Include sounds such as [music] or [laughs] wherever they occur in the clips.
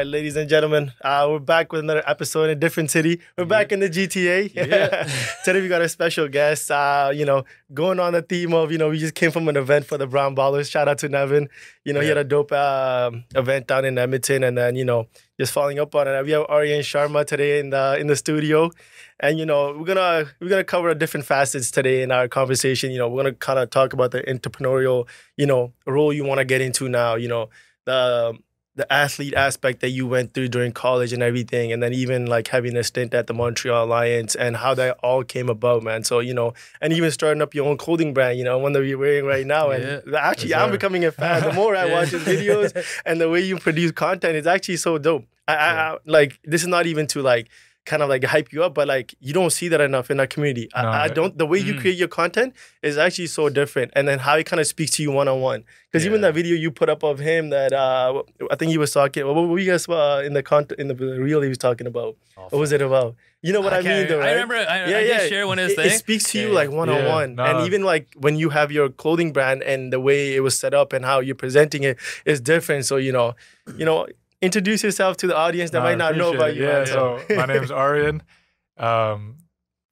Right, ladies and gentlemen, uh, we're back with another episode in a different city. We're back in the GTA. Yeah. [laughs] Today we got a special guest. Uh, you know, going on the theme of you know we just came from an event for the Brown Ballers. Shout out to Nevin. You know, he had a dope uh, event down in Edmonton, and then you know just following up on it, we have Aryan Sharma today in the in the studio, and you know we're gonna we're gonna cover a different facets today in our conversation. You know, we're gonna kind of talk about the entrepreneurial you know role you want to get into now. You know the the athlete aspect that you went through during college and everything, and then even like having a stint at the Montreal Alliance and how that all came about, man. So you know, and even starting up your own clothing brand, you know, one that you're wearing right now. And Yeah. actually, I'm becoming a fan. The more I [laughs] Yeah. watch his videos [laughs] and the way you produce content, it's actually so dope. I, I, I like this is not even to like kind of like hype you up, but like you don't see that enough in our community. I, No, I I- don't. The way you Mm. create your content is actually so different, and then how it kind of speaks to you one on one. Because even that video you put up of him, that uh, I think he was talking. What were you guys uh, in the content in the reel he was talking about? What was it about? You know what I, mean, can't- though, right? I remember. I, I did share one of his it, it speaks to you like one on Yeah, one, no. and even like when you have your clothing brand and the way it was set up and how you're presenting it is different. So you know, you know, introduce yourself to the audience that No, might not know about appreciate you. Yeah, so [laughs] my name's Aryan. Um,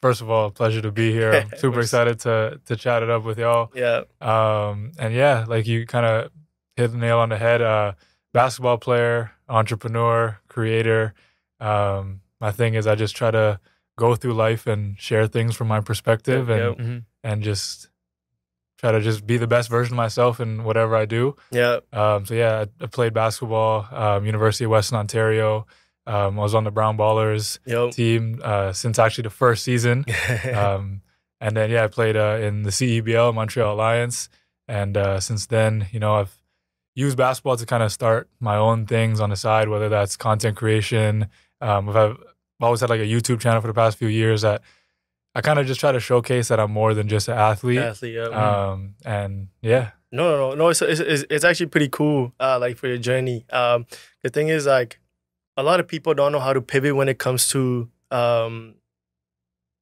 first of all, pleasure to be here. I'm [laughs] super excited to to chat it up with y'all. yeah, Um, and yeah, like you kind of hit the nail on the head. Uh, basketball player, entrepreneur, creator. Um, my thing is, I just try to go through life and share things from my perspective, Yep, and yep. Mhm. and just try to just be the best version of myself in whatever I do. yeah, Um, so yeah, I, I played basketball, um, University of Western Ontario. Um, I was on the Brown Ballers yo. team uh, since actually the first season. [laughs] Um, and then yeah, I played uh, in the CEBL Montreal Alliance, and uh, since then, you know, I've used basketball to kind of start my own things on the side, whether that's content creation. Um, I've, I've always had like a YouTube channel for the past few years that I kind of just try to showcase that I'm more than just an athlete. Athlete, yeah. Um, and yeah, No, no, no, no. It's, it's, it's, actually pretty cool, uh, like for your journey. Um, the thing is, like, a lot of people don't know how to pivot when it comes to um,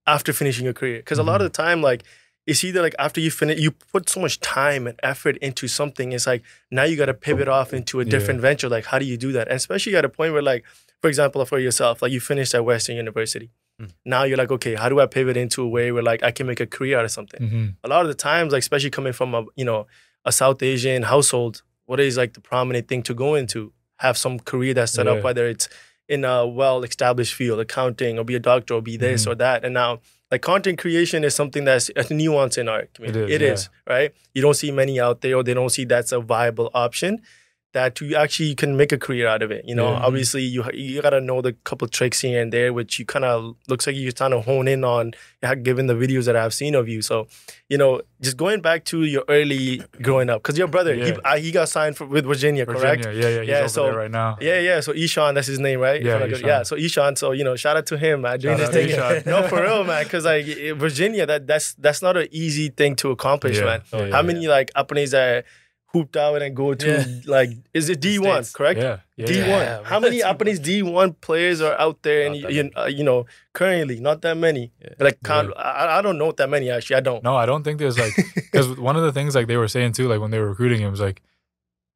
after finishing your career. Because a lot of the time, like, it's either like after you finish, you put so much time and effort into something. It's like now you got to pivot off into a Yeah. different venture. Like, how do you do that? And especially at a point where, like, for example, for yourself, like you finished at Western University. Mm. Now you're like, okay, how do I pivot into a way where like I can make a career out of something? Mhm. a lot of the times, like especially coming from a you know a South Asian household, what is like the prominent thing to go into? Have some career that's set Yeah. up, whether it's in a well-established field, accounting, or be a doctor, or be this Mhm. or that. And now, like content creation is something that's a nuance in our community. is, It is right. You don't see many out there, or they don't see that's a viable option. That you actually can make a career out of it. You know, Yeah. obviously you you gotta know the couple tricks here and there, which you kind of looks like you're trying to hone in on, given the videos that I've seen of you. So you know, just going back to your early growing up, because your brother, he, Yeah. uh, he got signed for, with Virginia, correct? Yeah, yeah, Yeah, so- right now. Yeah, yeah. So Ishan, that's his name, right? Yeah, I'm not good- Ishan. yeah. So Ishan, so you know, shout out to him, man, doing Shout this thing. [laughs] No, for real, man, because like Virginia, that that's that's not an easy thing to accomplish, Yeah. man. Oh, How many like apnees that hooped out and go to Yeah. like is it D one, correct? Yeah, yeah, D one. yeah. How many Japanese D one players are out there, and you, uh, you know currently not that many. Yeah. Like count, I, I don't know that many actually. I don't. No, I don't think there's like [laughs] because one of the things like they were saying too, like when they were recruiting him, was like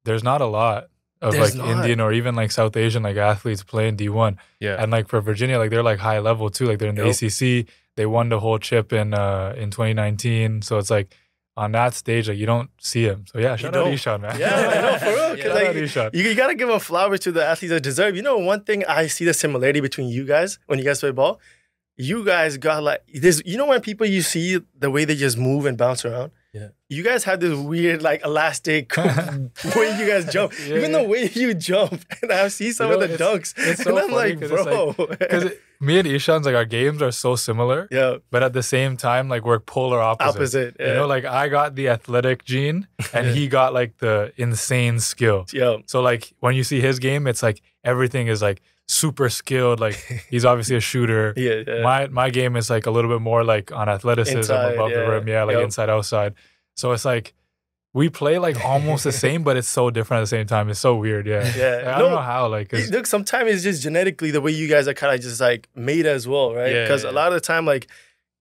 there's not a lot of There's like not. Indian or even like South Asian like athletes playing D one, Yeah. and like for Virginia, like they're like high level too. Like they're in the Yep. ACC. They won the whole chip in uh in 2019. So it's like on that stage, like you don't see him. So yeah, shout out don't. Ishan, man. Yeah, I know for real. [laughs] Shout like, out Ishan. You, you gotta give a flowers to the athletes that deserve. You know, one thing I see the similarity between you guys when you guys play ball. You guys got like this. You know when people you see the way they just move and bounce around. Yeah. You guys have this weird like elastic [laughs] [laughs] way you guys jump. Yeah, Even yeah. the way you jump, [laughs] and I see some You know, of the it's- dunks, it's so and I'm like, bro. Because me and Ishan's like our games are so similar, yeah, but at the same time, like we're polar opposites. opposite. Yeah. You know, like I got the athletic gene and he got like the insane skill. yeah. So like when you see his game, it's like everything is like super skilled. Like he's obviously a shooter. [laughs] Yeah, yeah. My my game is like a little bit more like on athleticism Inside, above the yeah. rim. Yeah, like Yep. inside outside. So it's like we play like almost the same, but it's so different at the same time. It's so weird. Yeah. Yeah. Like, I No, don't know how. Like 'cause- Look, sometimes it's just genetically the way you guys are kind of just like made as well, right? Yeah, Because yeah, a lot of the time, like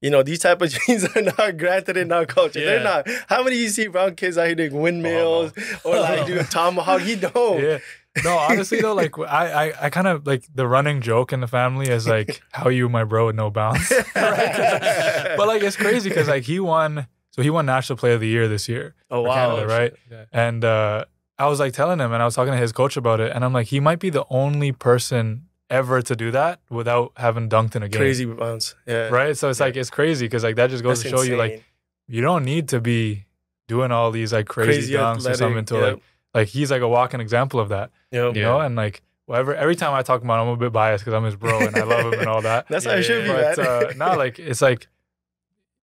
you know, these type of [laughs] genes are not granted in our culture. They're not. How many you see brown kids out here doing windmills or like doing [laughs] tomahawk? You don't. Yeah. No, honestly though, like I, I, I kind of like the running joke in the family is like [laughs] how you my bro with no bounce. [laughs] Right? [laughs] but like it's crazy because like he won, so he won National Player of the Year this year. Oh wow. Canada, right? Yeah. And uh, I was like telling him, and I was talking to his coach about it, and I'm like, he might be the only person ever to do that without having dunked in a game. Crazy bounce. Yeah. right? So it's like it's crazy because like that just goes That's to show you like you don't need to be doing all these like crazy, Crazy dunks or something to yeah. like like he's like a walking example of that, Yep. you know? And like whatever every time I talk about him, I'm a bit biased because I'm his bro and I love him and all that. [laughs] That's how Yeah, it should be, but man. uh, [laughs] no, like it's like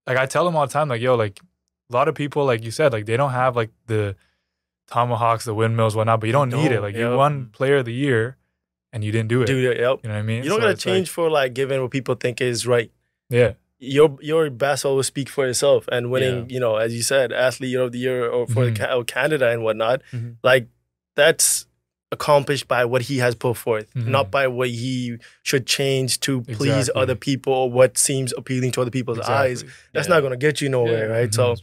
like I tell him all the time, like yo, like a lot of people, like you said, like they don't have like the tomahawks, the windmills, whatnot, but you don't need it. don't, Like you yep. won Player of the Year, and you didn't do it. Dude, yep. You know what I mean? You don't So gotta it's like- change for like giving what people think is right. yeah, Your your basketball will speak for itself, and winning, Yeah. you know, as you said, athlete of the year or for. Ca- or Canada and whatnot, Mhm. like that's accomplished by what he has put forth, Mhm. not by what he should change to please Exactly. other people or what seems appealing to other people's eyes. That's Yeah. not gonna get you nowhere, Yeah. right? Mhm. So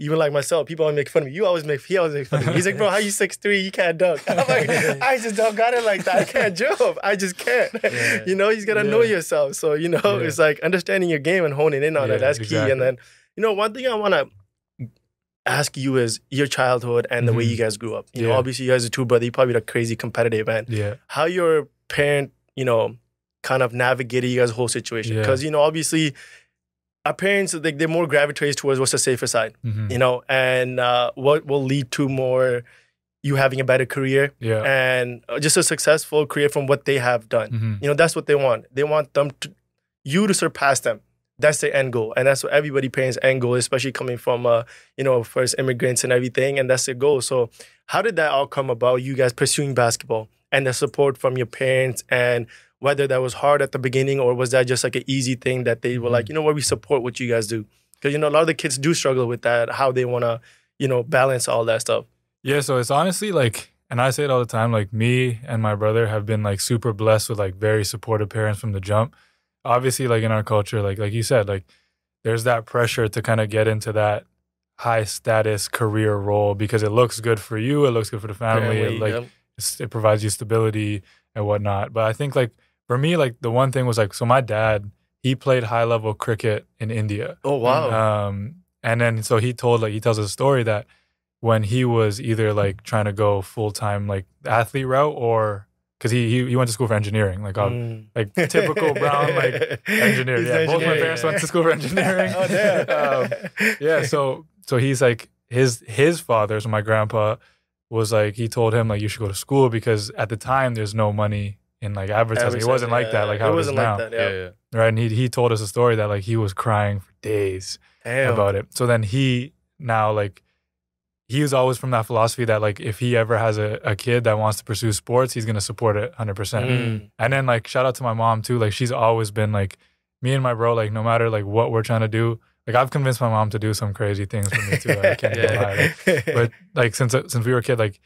even like myself, people always make fun of me. You always make he always make fun of me. He's like, bro, how you [laughs] six three? You can't dunk. [laughs] I'm like, [laughs] I just don't got it like that. I can't jump. I just can't. Yeah. You know, you gotta know yourself. So you know, it's like understanding your game and honing in on it. That's key. And then, you know, one thing I wanna ask you is your childhood and the way Mhm. you guys grew up. You know, obviously you guys are two brothers. You probably a crazy competitive man. Yeah. How your parent, you know, kind of navigated you guys' whole situation? Yeah. Because you know, obviously, our parents they, they're more gravitated towards what's the safer side Mhm. you know, and uh, what will lead to more you having a better career Yeah. and uh, just a successful career from what they have done. Mhm. You know, that's what they want. They want them to you to surpass them. That's the end goal, and that's what everybody parents' end goal, especially coming from uh, you know, first immigrants and everything, and that's the goal. So, how did that all come about? You guys pursuing basketball and the support from your parents, and whether that was hard at the beginning or was that just like an easy thing that they were like, you know what, we support what you guys do, because you know a lot of the kids do struggle with that, how they want to, you know, balance all that stuff. Yeah, so it's honestly like, and I say it all the time, like me and my brother have been like super blessed with like very supportive parents from the jump. Obviously, like in our culture, like like you said, like there's that pressure to kind of get into that high status career role because it looks good for you, it looks good for the family, it, like yep. it's, it provides you stability and whatnot. But I think like for me, like the one thing was like, so my dad, he played high level cricket in India. Oh wow. Um, and then so he told like he tells a story that when he was either like trying to go full time like athlete route or because he, he he went to school for engineering like uh, Mm. like typical brown like [laughs] engineer. He's yeah, an both my parents yeah. went to school for engineering. [laughs] oh damn. [laughs] Um, yeah, so so he's like his his father, so my grandpa was like he told him like you should go to school because at the time there's no money in like advertising. It wasn't like that, like how it it is wasn't now, like that. Yeah, Yeah. yeah. right? And he he told us a story that like he was crying for days Damn. about it. So then he now like he was always from that philosophy that like if he ever has a, a kid that wants to pursue sports, he's gonna support it hundred percent. Mm. And then like shout out to my mom too. Like she's always been like me and my bro, like no matter like what we're trying to do, like I've convinced my mom to do some crazy things for me too. I can't [laughs] Yeah. lie. Like, but like since since we were a kid, like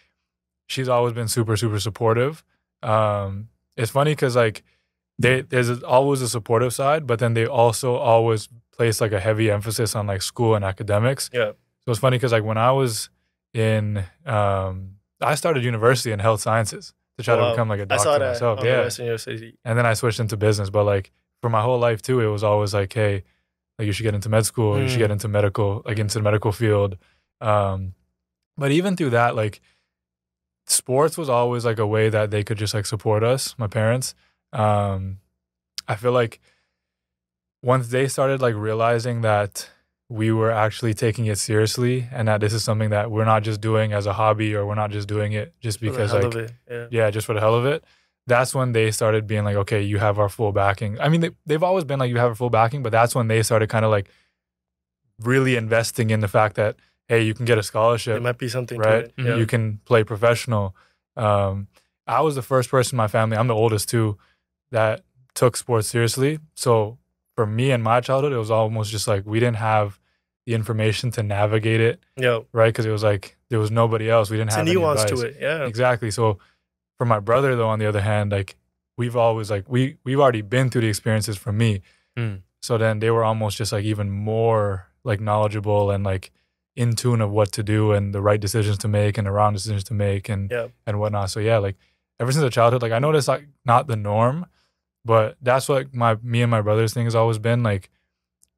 she's always been super super supportive. Um, it's funny because like they there's always a supportive side, but then they also always place like a heavy emphasis on like school and academics. Yeah. So it's funny because like when I was in, um, I started university in health sciences to try Wow. to become like a doctor myself. Yeah, University. and then I switched into business. But like for my whole life too, it was always like, hey, like you should get into med school, you should Mm. get into medical, like into the medical field. Um, but even through that, like sports was always like a way that they could just like support us, my parents. Um, I feel like once they started like realizing that we were actually taking it seriously and that this is something that we're not just doing as a hobby or we're not just doing it just because like yeah. yeah, just for the hell of it. That's when they started being like, okay, you have our full backing. I mean, they, they've always been like, you have our full backing, but that's when they started kind of like really investing in the fact that, hey, you can get a scholarship it might be something right? it. Yeah. You can play professional. Um, I was the first person in my family, I'm the oldest too, that took sports seriously. So for me and my childhood, it was almost just like we didn't have the information to navigate it, right? Because it was like there was nobody else. We didn't It's a have any nuance advice. to it. Yeah. Exactly. So for my brother though, on the other hand, like we've always like we we've already been through the experiences for me. Mm. So then they were almost just like even more like knowledgeable and like in tune of what to do and the right decisions to make and the wrong decisions to make and Yeah. and whatnot. So yeah, like ever since a childhood, like I know that's like not the norm, but that's what my me and my brother's thing has always been. Like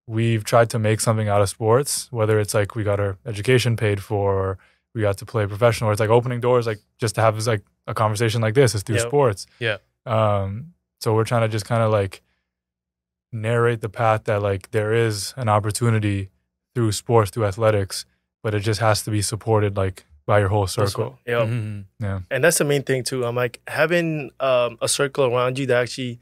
we've tried to make something out of sports, whether it's like we got our education paid for or we got to play professional, or it's like opening doors, like just to have this like a conversation like this is through Yep. sports. Yeah. Um, so we're trying to just kind of like narrate the path that like there is an opportunity through sports, through athletics, but it just has to be supported like by your whole circle. Yeah. Mhm. And that's the main thing too. I'm like having um, a circle around you that actually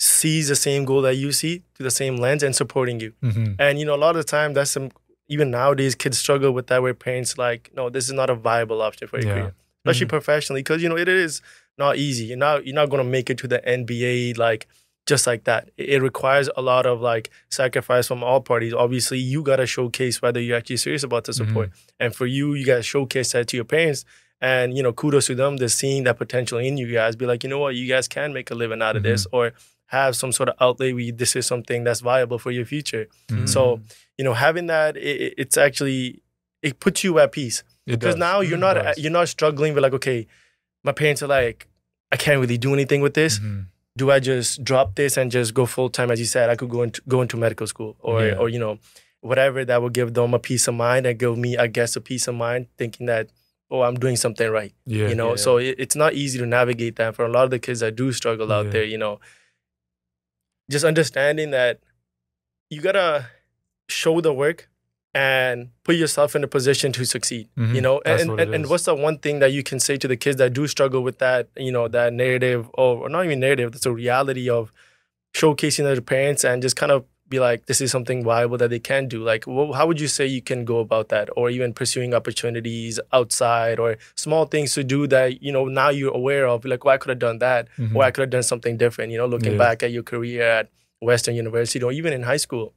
sees the same goal that you see through the same lens and supporting you. hmm And you know, a lot of the time that's some even nowadays kids struggle with that where parents like, no, this is not a viable option for your Yeah. career. Especially Mhm. professionally. Because you know, it is not easy. You're not you're not gonna make it to the NBA like just like that. It, it requires a lot of like sacrifice from all parties. Obviously, you gotta showcase whether you're actually serious about the support. And for you, you gotta showcase that to your parents. And you know, kudos to them. They're seeing that potential in you guys. Be like, you know what, you guys can make a living out of this, or have some sort of outlet where you- this is something that's viable for your future. Mhm. So you know, having that, it, it- it's actually it puts you at peace It because does. now you're It not does. you're not struggling with like, okay, my parents are like, I can't really do anything with this. Mhm. Do I just drop this and just go full time? As you said, I could go into go into medical school or Yeah. or you know, whatever that will give them a peace of mind and give me, I guess, a peace of mind, thinking that oh, I'm doing something right Yeah. you know Yeah. so it, it's not easy to navigate that for a lot of the kids that do struggle out Yeah. there you know just understanding that you gotta show the work and put yourself in a position to succeed you Mhm. know and, what and, and what's the one thing that you can say to the kids that do struggle with that you know that narrative or, or not even narrative that's a reality of showcasing their parents and just kind of be like this is something viable that they can do like how would you say you can go about that or even pursuing opportunities outside or small things to do that you know now you're aware of like well i could have done that Mhm. or i could have done something different you know looking Yeah. back at your career at western university or even in high school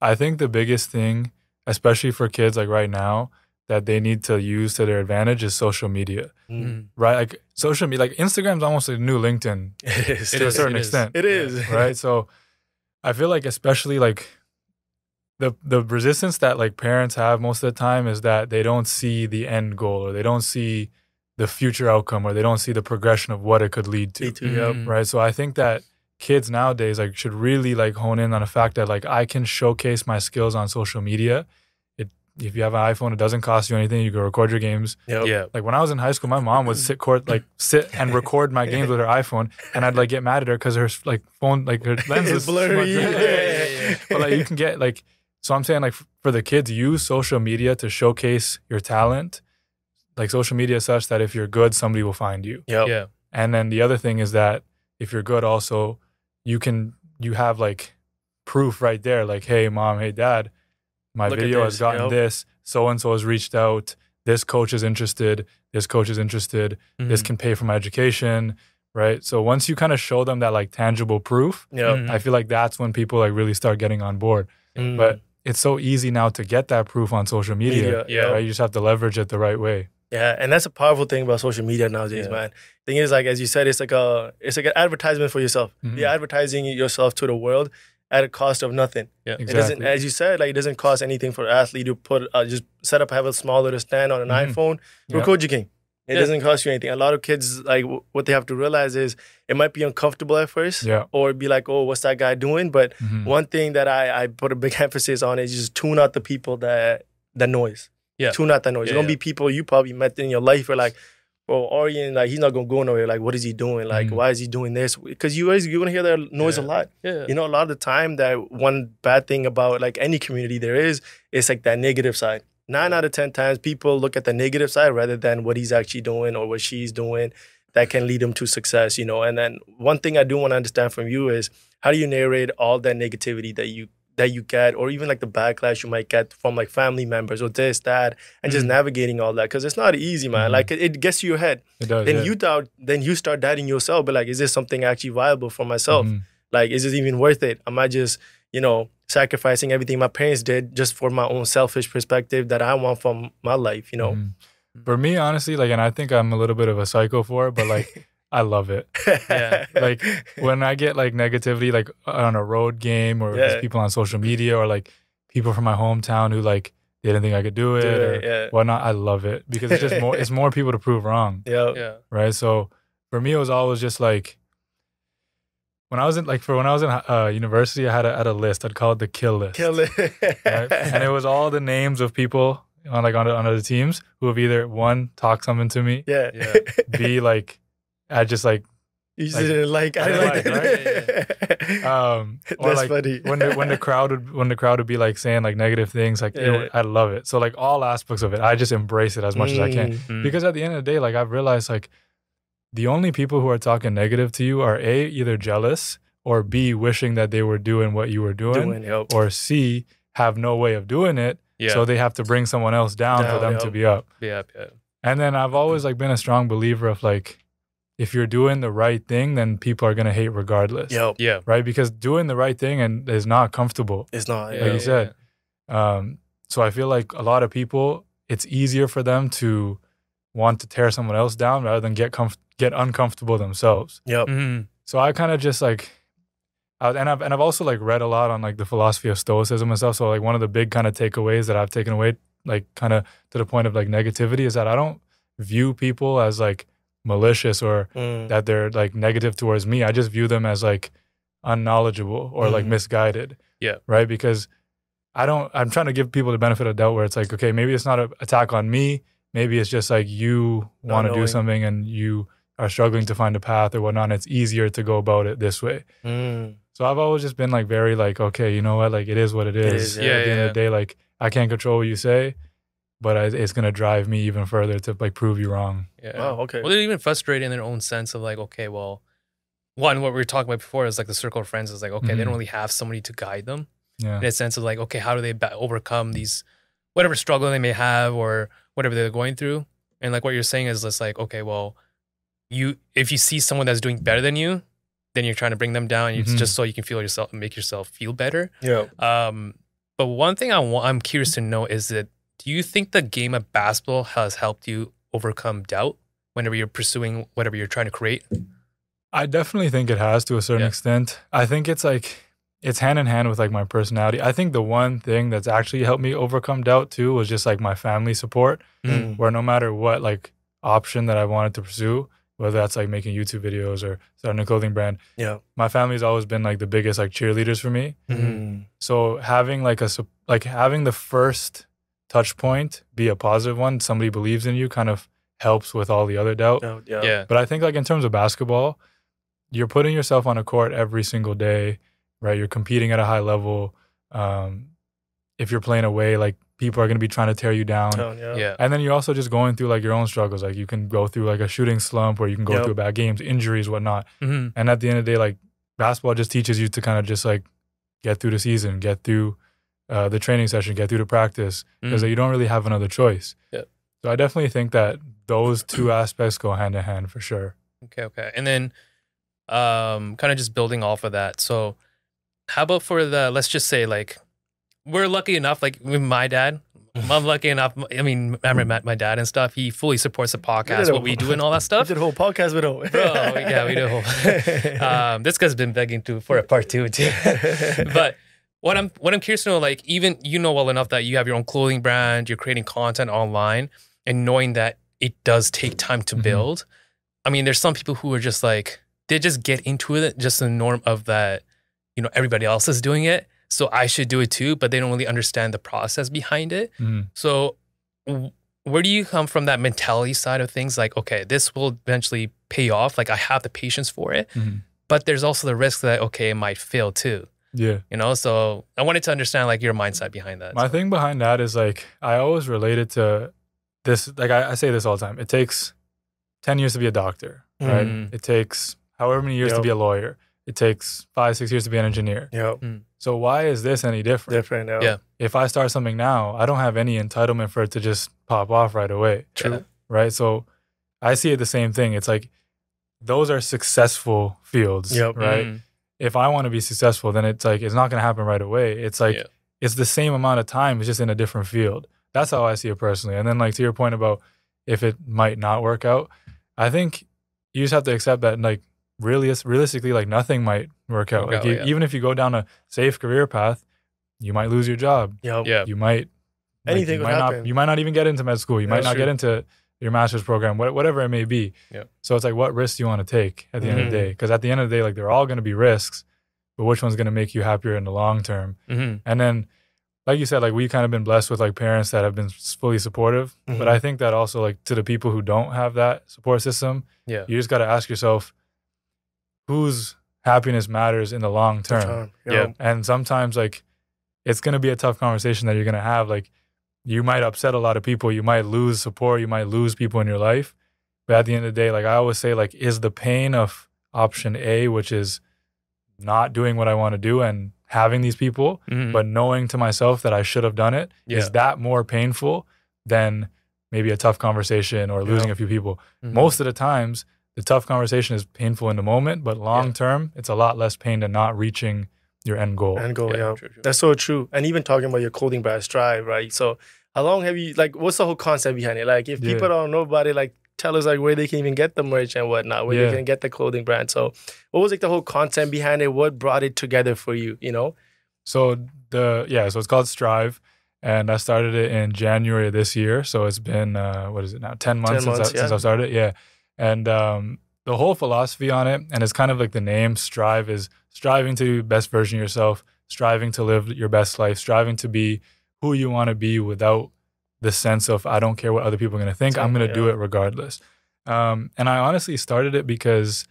I think the biggest thing, especially for kids like right now, that they need to use to their advantage is social media. Mhm. Right? Like social media, like Instagram's almost a new LinkedIn it is [laughs] It to a certain it is. extent. it is right? So I feel like especially like the the resistance that like parents have most of the time is that they don't see the end goal or they don't see the future outcome or they don't see the progression of what it could lead to. Me too, yep. Mhm. Right. So I think that kids nowadays like should really like hone in on the fact that like I can showcase my skills on social media. It if you have an iPhone, it doesn't cost you anything. You can record your games. Yep. Yeah. Like when I was in high school, my mom would sit court like [laughs] sit and record my games with her iPhone, and I'd like get mad at her because her like phone like her [laughs] lens It's was blurry. [laughs] Yeah, yeah, yeah. but like you can get like so I'm saying like for the kids, use social media to showcase your talent. Like social media is such that if you're good, somebody will find you. Yep. Yeah. And then the other thing is that if you're good, also you can you have like proof right there, like, hey mom, hey dad, my Look video has gotten yep. this. So and so has reached out. This coach is interested. This coach is interested. This Mhm. can pay for my education. Right. So once you kind of show them that like tangible proof, Yep. Mhm. I feel like that's when people like really start getting on board. Mm. But it's so easy now to get that proof on social media. Media, yeah. Right. You just have to leverage it the right way. Yeah, and that's a powerful thing about social media nowadays, Yeah. man. Thing is, like as you said, it's like a it's like an advertisement for yourself. Mhm. You're advertising yourself to the world at a cost of nothing. Yeah. It doesn't, Exactly. as you said, like it doesn't cost anything for an athlete to put uh, just set up, have a small little stand on an Mhm. iPhone, Yeah. record your game. It Yeah. doesn't cost you anything. A lot of kids, like what they have to realize is it might be uncomfortable at first, Yeah. or be like, oh, what's that guy doing? But Mhm. one thing that I, I put a big [laughs] emphasis on is just tune out the people that that noise. Yeah. Tune out that noise. Yeah, There's gonna yeah. be people you probably met in your life where like, well, Aryan, like he's not gonna go nowhere. Like, what is he doing? Like, Mhm. why is he doing this? Because you always you're gonna hear that noise Yeah. a lot. Yeah. You know, a lot of the time that one bad thing about like any community there is, it's like that negative side. Nine out of ten times people look at the negative side rather than what he's actually doing or what she's doing that can lead them to success, you know. And then one thing I do want to understand from you is how do you narrate all that negativity that you that you get or even like the backlash you might get from like family members or this, that, and just Mhm. navigating all that. Because it's not easy, man. Mhm. Like it, it gets to your head. It does. Then yeah. you doubt then you start doubting yourself, but like, is this something actually viable for myself? Mhm. Like, is it even worth it? Am I just, you know, sacrificing everything my parents did just for my own selfish perspective that I want from my life, you know? Mhm. For me, honestly, like, and I think I'm a little bit of a psycho for it, but like, [laughs] I love it. Yeah. [laughs] Like when I get like negativity, like on a road game or Yeah. just people on social media or like people from my hometown who like they didn't think I could do it, Do or yeah. whatnot. I love it because it's just more. it's more people to prove wrong, [laughs] Yep. Yeah. right? So for me, it was always just like when I was in like for when I was in uh, university, I had a, had a list. I'd call it the kill list, Kill it. right? and it was all the names of people on like on the, on the teams who have either one talked something to me, yeah. Yeah. [laughs] b like I just like You just Like- didn't like. I I didn't like that. [laughs] um or That's like funny. when the when the crowd would when the crowd would be like saying like negative things like Yeah. I love it. So like all aspects of it, I just embrace it as much as I can. Mm. Mm. Because at the end of the day, like I've realized like the only people who are talking negative to you are A, either jealous or B, wishing that they were doing what you were doing, Doing, yep. or C, have no way of doing it. yeah. So they have to bring someone else down, for them yep. to be up. yeah. Yeah. And then I've always like been a strong believer of like if you're doing the right thing, then people are gonna hate regardless. Yep. Yeah. Right? Because doing the right thing and is not comfortable. It's not. Yeah. Like you Yeah. said. Um, so I feel like a lot of people, it's easier for them to want to tear someone else down rather than get comf- get uncomfortable themselves. Yep. Mhm. So I kind of just like, I, and I've and I've also like read a lot on like the philosophy of Stoicism and stuff. So like one of the big kind of takeaways that I've taken away, like kind of to the point of like negativity, is that I don't view people as like malicious or Mm. that they're like negative towards me. I just view them as like unknowledgeable or like Mhm. misguided. Yeah. Right. Because I don't, I'm trying to give people the benefit of doubt where it's like, okay, maybe it's not an attack on me. Maybe it's just like you want to do something and you are struggling to find a path or whatnot. And it's easier to go about it this way. Mm. So I've always just been like very like, okay, you know what? Like it is what it is. is, yeah. At the end Yeah, of the day, like I can't control what you say, but I, it's going to drive me even further to like prove you wrong. Yeah. Wow. Okay. Well, they're even frustrated in their own sense of like, okay, well, one, what we were talking about before is like the circle of friends is like, okay, they Mhm. don't really have somebody to guide them Yeah. in a sense of like, okay, how do they ba- overcome these, whatever struggle they may have or whatever they're going through? And like what you're saying is just like, okay, well, you, if you see someone that's doing better than you, then you're trying to bring them down. It's Mhm. just so you can feel yourself, make yourself feel better. Yeah. Um, but one thing I want, I'm curious to know is that do you think the game of basketball has helped you overcome doubt whenever you're pursuing whatever you're trying to create? I definitely think it has to a certain Yeah. extent. I think it's like it's hand in hand with like my personality. I think the one thing that's actually helped me overcome doubt too was just like my family support, Mm. where no matter what like option that I wanted to pursue, whether that's like making YouTube videos or starting a clothing brand, Yeah. my family's always been like the biggest like cheerleaders for me. Mm. So having like a like having the first touch point be a positive one, somebody believes in you, kind of helps with all the other doubt. Yeah. Yeah. Yeah. But I think like in terms of basketball, you're putting yourself on a court every single day, right? You're competing at a high level. Um, if you're playing away, like people are going to be trying to tear you down. Down, yeah. Yeah. And then you're also just going through like your own struggles. Like you can go through like a shooting slump where you can go Yep. through bad games, injuries, whatnot. hmm And at the end of the day, like basketball just teaches you to kind of just like get through the season, get through uh, the training session, get through the practice because you don't really have another choice. Yep. So I definitely think that those two aspects go hand in hand for sure. Okay. Okay. And then, um, kind of just building off of that. So, how about for the? Let's just say like, we're lucky enough. Like with my dad, [laughs] I'm lucky enough. I mean, I remember my dad and stuff. He fully supports the podcast, a- what we do, and all that [laughs] We stuff. did a whole podcast with him. Bro, yeah, we do. [laughs] um, this guy's been begging to for a part two too. but what I'm what I'm curious to know, like even you know well enough that you have your own clothing brand, you're creating content online, and knowing that it does take time to Mhm. build. I mean, there's some people who are just like they just get into it, just the norm of that. You know, everybody else is doing it, so I should do it too. But they don't really understand the process behind it. Mhm. So, where do you come from that mentality side of things? Like, okay, this will eventually pay off. Like, I have the patience for it, Mhm. but there's also the risk that okay, it might fail too. Yeah. You know, so I wanted to understand like your mindset behind that. My So- thing behind that is like I always relate it to this. Like I, I say this all the time. It takes ten years to be a doctor, right? Mhm. It takes however many years to be a lawyer. It takes five, six years to be an engineer. yeah. So why is this any different? Different. Yeah. Yeah. If I start something now, I don't have any entitlement for it to just pop off right away. True. Right. So I see it the same thing. It's like those are successful fields. Yep. Right. Mhm. If I want to be successful, then it's like it's not gonna happen right away. It's like Yeah. it's the same amount of time, it's just in a different field. That's how I see it personally. And then like to your point about if it might not work out, I think you just have to accept that like really realistically like nothing might work out. Work like out, you, yeah. even if you go down a safe career path, you might lose your job. Yep. Yeah. You might like, Anything you might happen. not you might not even get into med school. You might That's not get into your master's program, what- whatever it may be. Yeah. So it's like what risks do you want to take at the end of the Mhm. day? Because at the end of the day, like they're all going to be risks, but which one's going to make you happier in the long term? Mhm. And then, like you said, like we've kind of been blessed with like parents that have been fully supportive. Mhm. But I think that also like to the people who don't have that support system, Yeah. you just got to ask yourself, whose happiness matters in the long term. Time. Yeah. And sometimes like it's gonna be a tough conversation that you're gonna have. Like you might upset a lot of people, you might lose support, you might lose people in your life. But at the end of the day, like I always say, like, is the pain of option A, which is not doing what I want to do and having these people, Mhm. but knowing to myself that I should have done it, is Yeah. that more painful than maybe a tough conversation or losing Yeah. a few people? Mhm. Most of the times, the tough conversation is painful in the moment, but long term, it's a lot less pain than not reaching your end goal. End goal, yeah. true, true. That's so true. And even talking about your clothing brand Strve, right? So how long have you like what's the whole concept behind it? Like if Yeah. people don't know about it, like tell us like where they can even get the merch and whatnot, where Yeah. they can get the clothing brand. So what was like the whole content behind it? What brought it together for you, you know? So the yeah, so it's called Strve, and I started it in January of this year. So it's been uh, what is it now? Ten months, months, since, I, since. I started. Yeah, and um, the whole philosophy on it, and it's kind of like the name Strve is striving to be best version of yourself, striving to live your best life, striving to be who you want to be without the sense of I don't care what other people are going to think. I'm going to do it regardless. Um, and I honestly started it because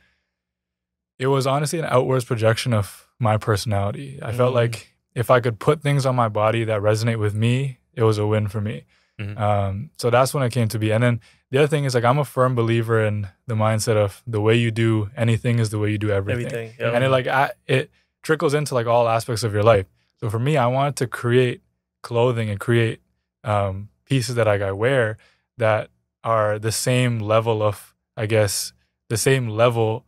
it was honestly an outwards projection of my personality. I felt Mm. like if I could put things on my body that resonate with me, it was a win for me. Mhm. Um, so that's when it came to be. And then the other thing is like I'm a firm believer in the mindset of the way you do anything is the way you do everything. Everything. Yeah. And it like I, it trickles into like all aspects of your life. So for me, I wanted to create clothing and create um, pieces that like I wear that are the same level of, I guess, the same level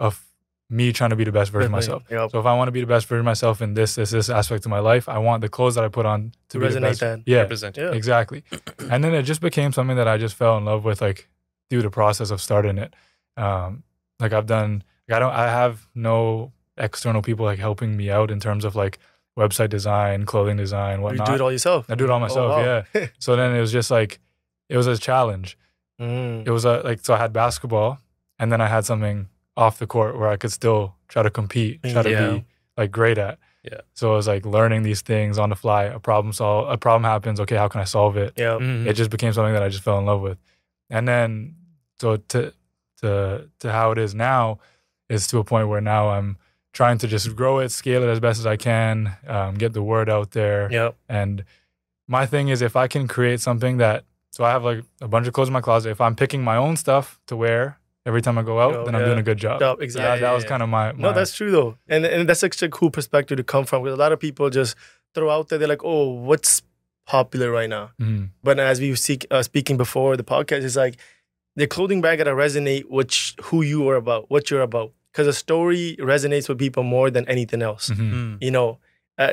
of me trying to be the best version of myself. Yep. So if I want to be the best version of myself in this, this, this aspect of my life, I want the clothes that I put on to To be the resonate best. that. Yeah, Represent. Yeah. exactly. [clears throat] and then it just became something that I just fell in love with, like through the process of starting it. Um, like I've done, like I don't, I have no external people like helping me out in terms of like website design, clothing design, whatnot. You do it all yourself. I do it all myself. Oh, wow. Yeah. [laughs] So then it was just like, it was a challenge Mm. it was a, like so I had basketball and then I had something off the court where I could still try to compete, try to Yeah. be like great at. Yeah. So it was like learning these things on the fly. A problem solve, a problem happens. Okay, how can I solve it? Yeah. Mhm. It just became something that I just fell in love with. And then so to to to how it is now is to a point where now I'm trying to just grow it, scale it as best as I can, um, get the word out there. Yep. And my thing is if I can create something that so I have like a bunch of clothes in my closet. If I'm picking my own stuff to wear every time I go out, Oh, then I'm doing a good job. Yep, So exactly. that, that was kind of my, No, that's true though, and and that's such a cool perspective to come from. Because a lot of people just throw out there, they're like, "Oh, what's popular right now?" Mhm. But as we were seek, uh, speaking before the podcast, it's like the clothing bag gotta resonate with who you are about, what you're about, because a story resonates with people more than anything else. Mhm. Mm. You know, uh,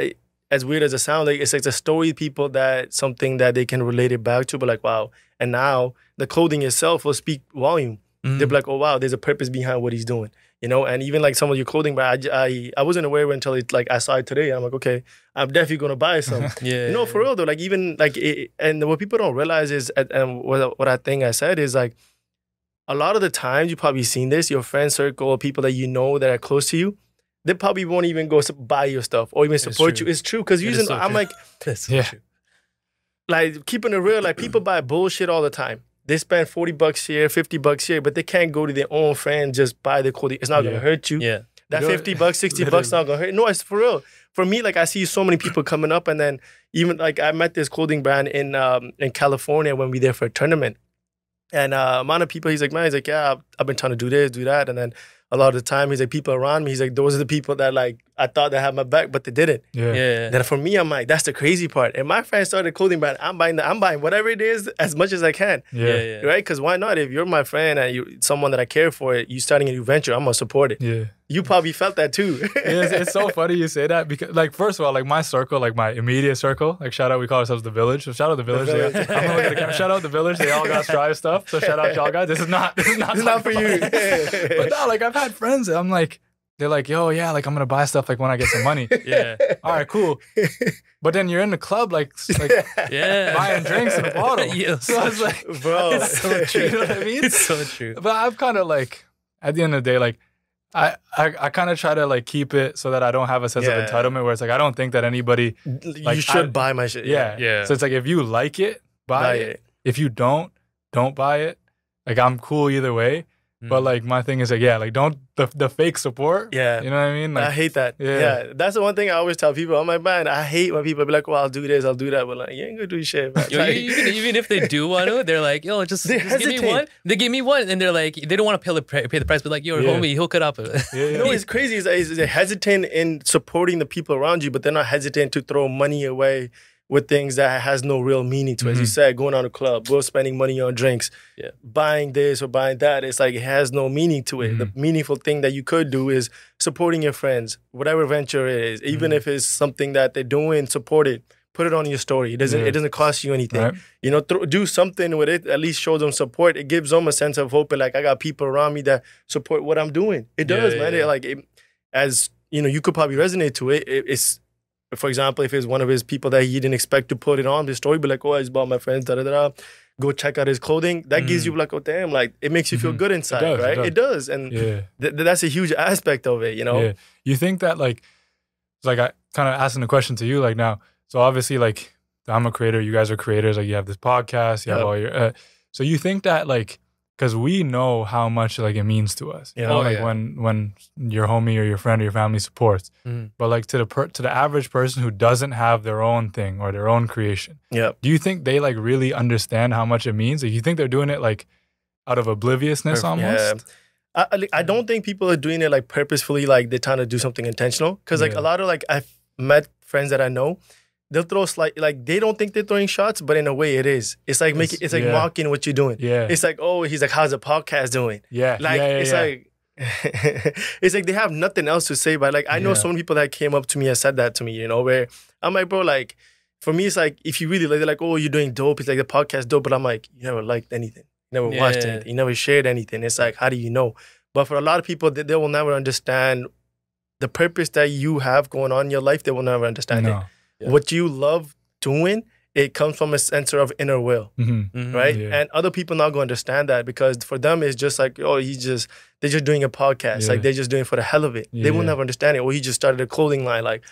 as weird as it sounds, like it's like a story people that something that they can relate it back to, but like wow. And now the clothing itself will speak volume. Mm. They'll be like, oh wow, there's a purpose behind what he's doing, you know. And even like some of your clothing, but I, I, I wasn't aware until it like I saw it today. I'm like, okay, I'm definitely gonna buy [laughs] some. yeah. no, for real though. Like even like, it, and what people don't realize is, and- what what I think I said is like, a lot of the times you probably seen this, your friend circle, people that you know that are close to you, they probably won't even go buy your stuff or even support true. you. It's true because using so I'm true. like [laughs] so Yeah. true. like keeping it real, like people [clears throat] buy bullshit all the time. They spend 40 bucks here, 50 bucks here, but they can't go to their own friend just buy the clothing. It's not Yeah. gonna hurt you. Yeah. That You know, 50 bucks, 60 bucks not gonna hurt. No, it's for real. For me, like I see so many people coming up and then even like I met this clothing brand in um in California when we there for a tournament. And uh amount of people, he's like, man, he's like, yeah, I've, I've been trying to do this, do that. And then a lot of the time he's like, people around me, he's like, those are the people that like I thought they had my back, but they didn't. Yeah. Yeah. Then for me, I'm like, that's the crazy part. And my friend started a clothing brand. I'm buying the, I'm buying whatever it is as much as I can. Yeah. Yeah. Yeah. Yeah. Right? Because why not? If you're my friend and you someone that I care for, you starting a new venture, I'm gonna support it. Yeah. You probably felt that too. [laughs] it's, it's so funny you say that because, like, first of all, like my circle, like my immediate circle, like shout out, we call ourselves the village. So shout out the village. They- village. I'm gonna look at the camera. Shout out the village. They all got Strve stuff. So shout out y'all guys. This is not. This is not. It's not for you. [laughs] but no, like I've had friends. I'm like, they're like, yo, yeah, like I'm gonna buy stuff like when I get some money. [laughs] Yeah. all right, cool. But then you're in the club, like, like [laughs] Yeah. buying drinks in a bottle. [laughs] Yeah, So it's like, Bro. It's so true. You know what I mean? It's so true. but I'm kind of like, at the end of the day, like, I I, I kind of try to like keep it so that I don't have a sense Yeah. of entitlement where it's like I don't think that anybody, Like, you should I- buy my shit. yeah, Yeah. So it's like if you like it, buy, Buy it. it. If you don't, don't buy it. Like I'm cool either way. But Mm. like my thing is like yeah, like don't the the fake support. Yeah. You know what I mean? Like, I hate that. Yeah. Yeah. That's the one thing I always tell people. I'm like, man, I hate when people be like, well, I'll do this, I'll do that. But like, you ain't gonna do shit. Man. Yo, Like, even, even if they do want to, [laughs] they're like, yo, just, They just give me one. They give me one, and they're like, they don't want to pay the, pay the price, but like, yo, Yeah. homie, hook it up. yeah, [laughs] yeah. You know what's crazy is, is they're hesitant in supporting the people around you, but they're not hesitant to throw money away with things that has no real meaning to. it. As you Mhm. said, going on a club, or spending money on drinks, Yeah. buying this or buying that. It's like it has no meaning to it. The meaningful thing that you could do is supporting your friends, whatever venture it is, even if it's something that they're doing, support it. Put it on your story. It doesn't. Yeah. It doesn't cost you anything. Right. You know, thro- do something with it. At least show them support. It gives them a sense of hope. And like I got people around me that support what I'm doing. It does, yeah, man. It, like it, as you know, you could probably resonate to it. it. It's for example, if it's one of his people that he didn't expect to put it on his story, be like, oh, I just bought my friends, da da da. Go check out his clothing. That gives Mm. you like, oh damn, like it makes you feel Mhm. good inside, does, it right? does. It does, and yeah. th- that's a huge aspect of it. You know, Yeah. You think that like, like I kind of asking the question to you like now. So obviously like I'm a creator, you guys are creators. Like you have this podcast, you have all your. Uh, so you think that like, because we know how much like it means to us. You Yeah. know, Oh, like yeah. when when your homie or your friend or your family supports. Mhm. But like to the per- to the average person who doesn't have their own thing or their own creation, yeah. do you think they like really understand how much it means? Like you think they're doing it like out of obliviousness almost? yeah. I, I, don't think people are doing it like purposefully, like they're trying to do something intentional. Because like a lot of like I've met friends that I know, they'll throw slight like they don't think they're throwing shots, but in a way it is. It's like making It's- like yeah. mocking what you're doing. Yeah. It's like oh he's like how's the podcast doing? yeah. Like yeah, yeah, it's like. [laughs] it's like they have nothing else to say, but like I know so many people that came up to me and said that to me, you know, where I'm like, bro, like for me, it's like if you really like, they're like, oh, you're doing dope. It's like the podcast dope, but I'm like, you never liked anything, you never watched anything, you never shared anything. It's like, how do you know? But for a lot of people, they, they will never understand the purpose that you have going on in your life. They will never understand no. it. Yeah. What you love doing, it comes from a center of inner will hmm Mhm. right? Yeah. And other people not going to understand that because for them it's just like, oh, he's just they're just doing a podcast, Yeah. like they're just doing it for the hell of it. They will never understand it. Or he just started a clothing line, like.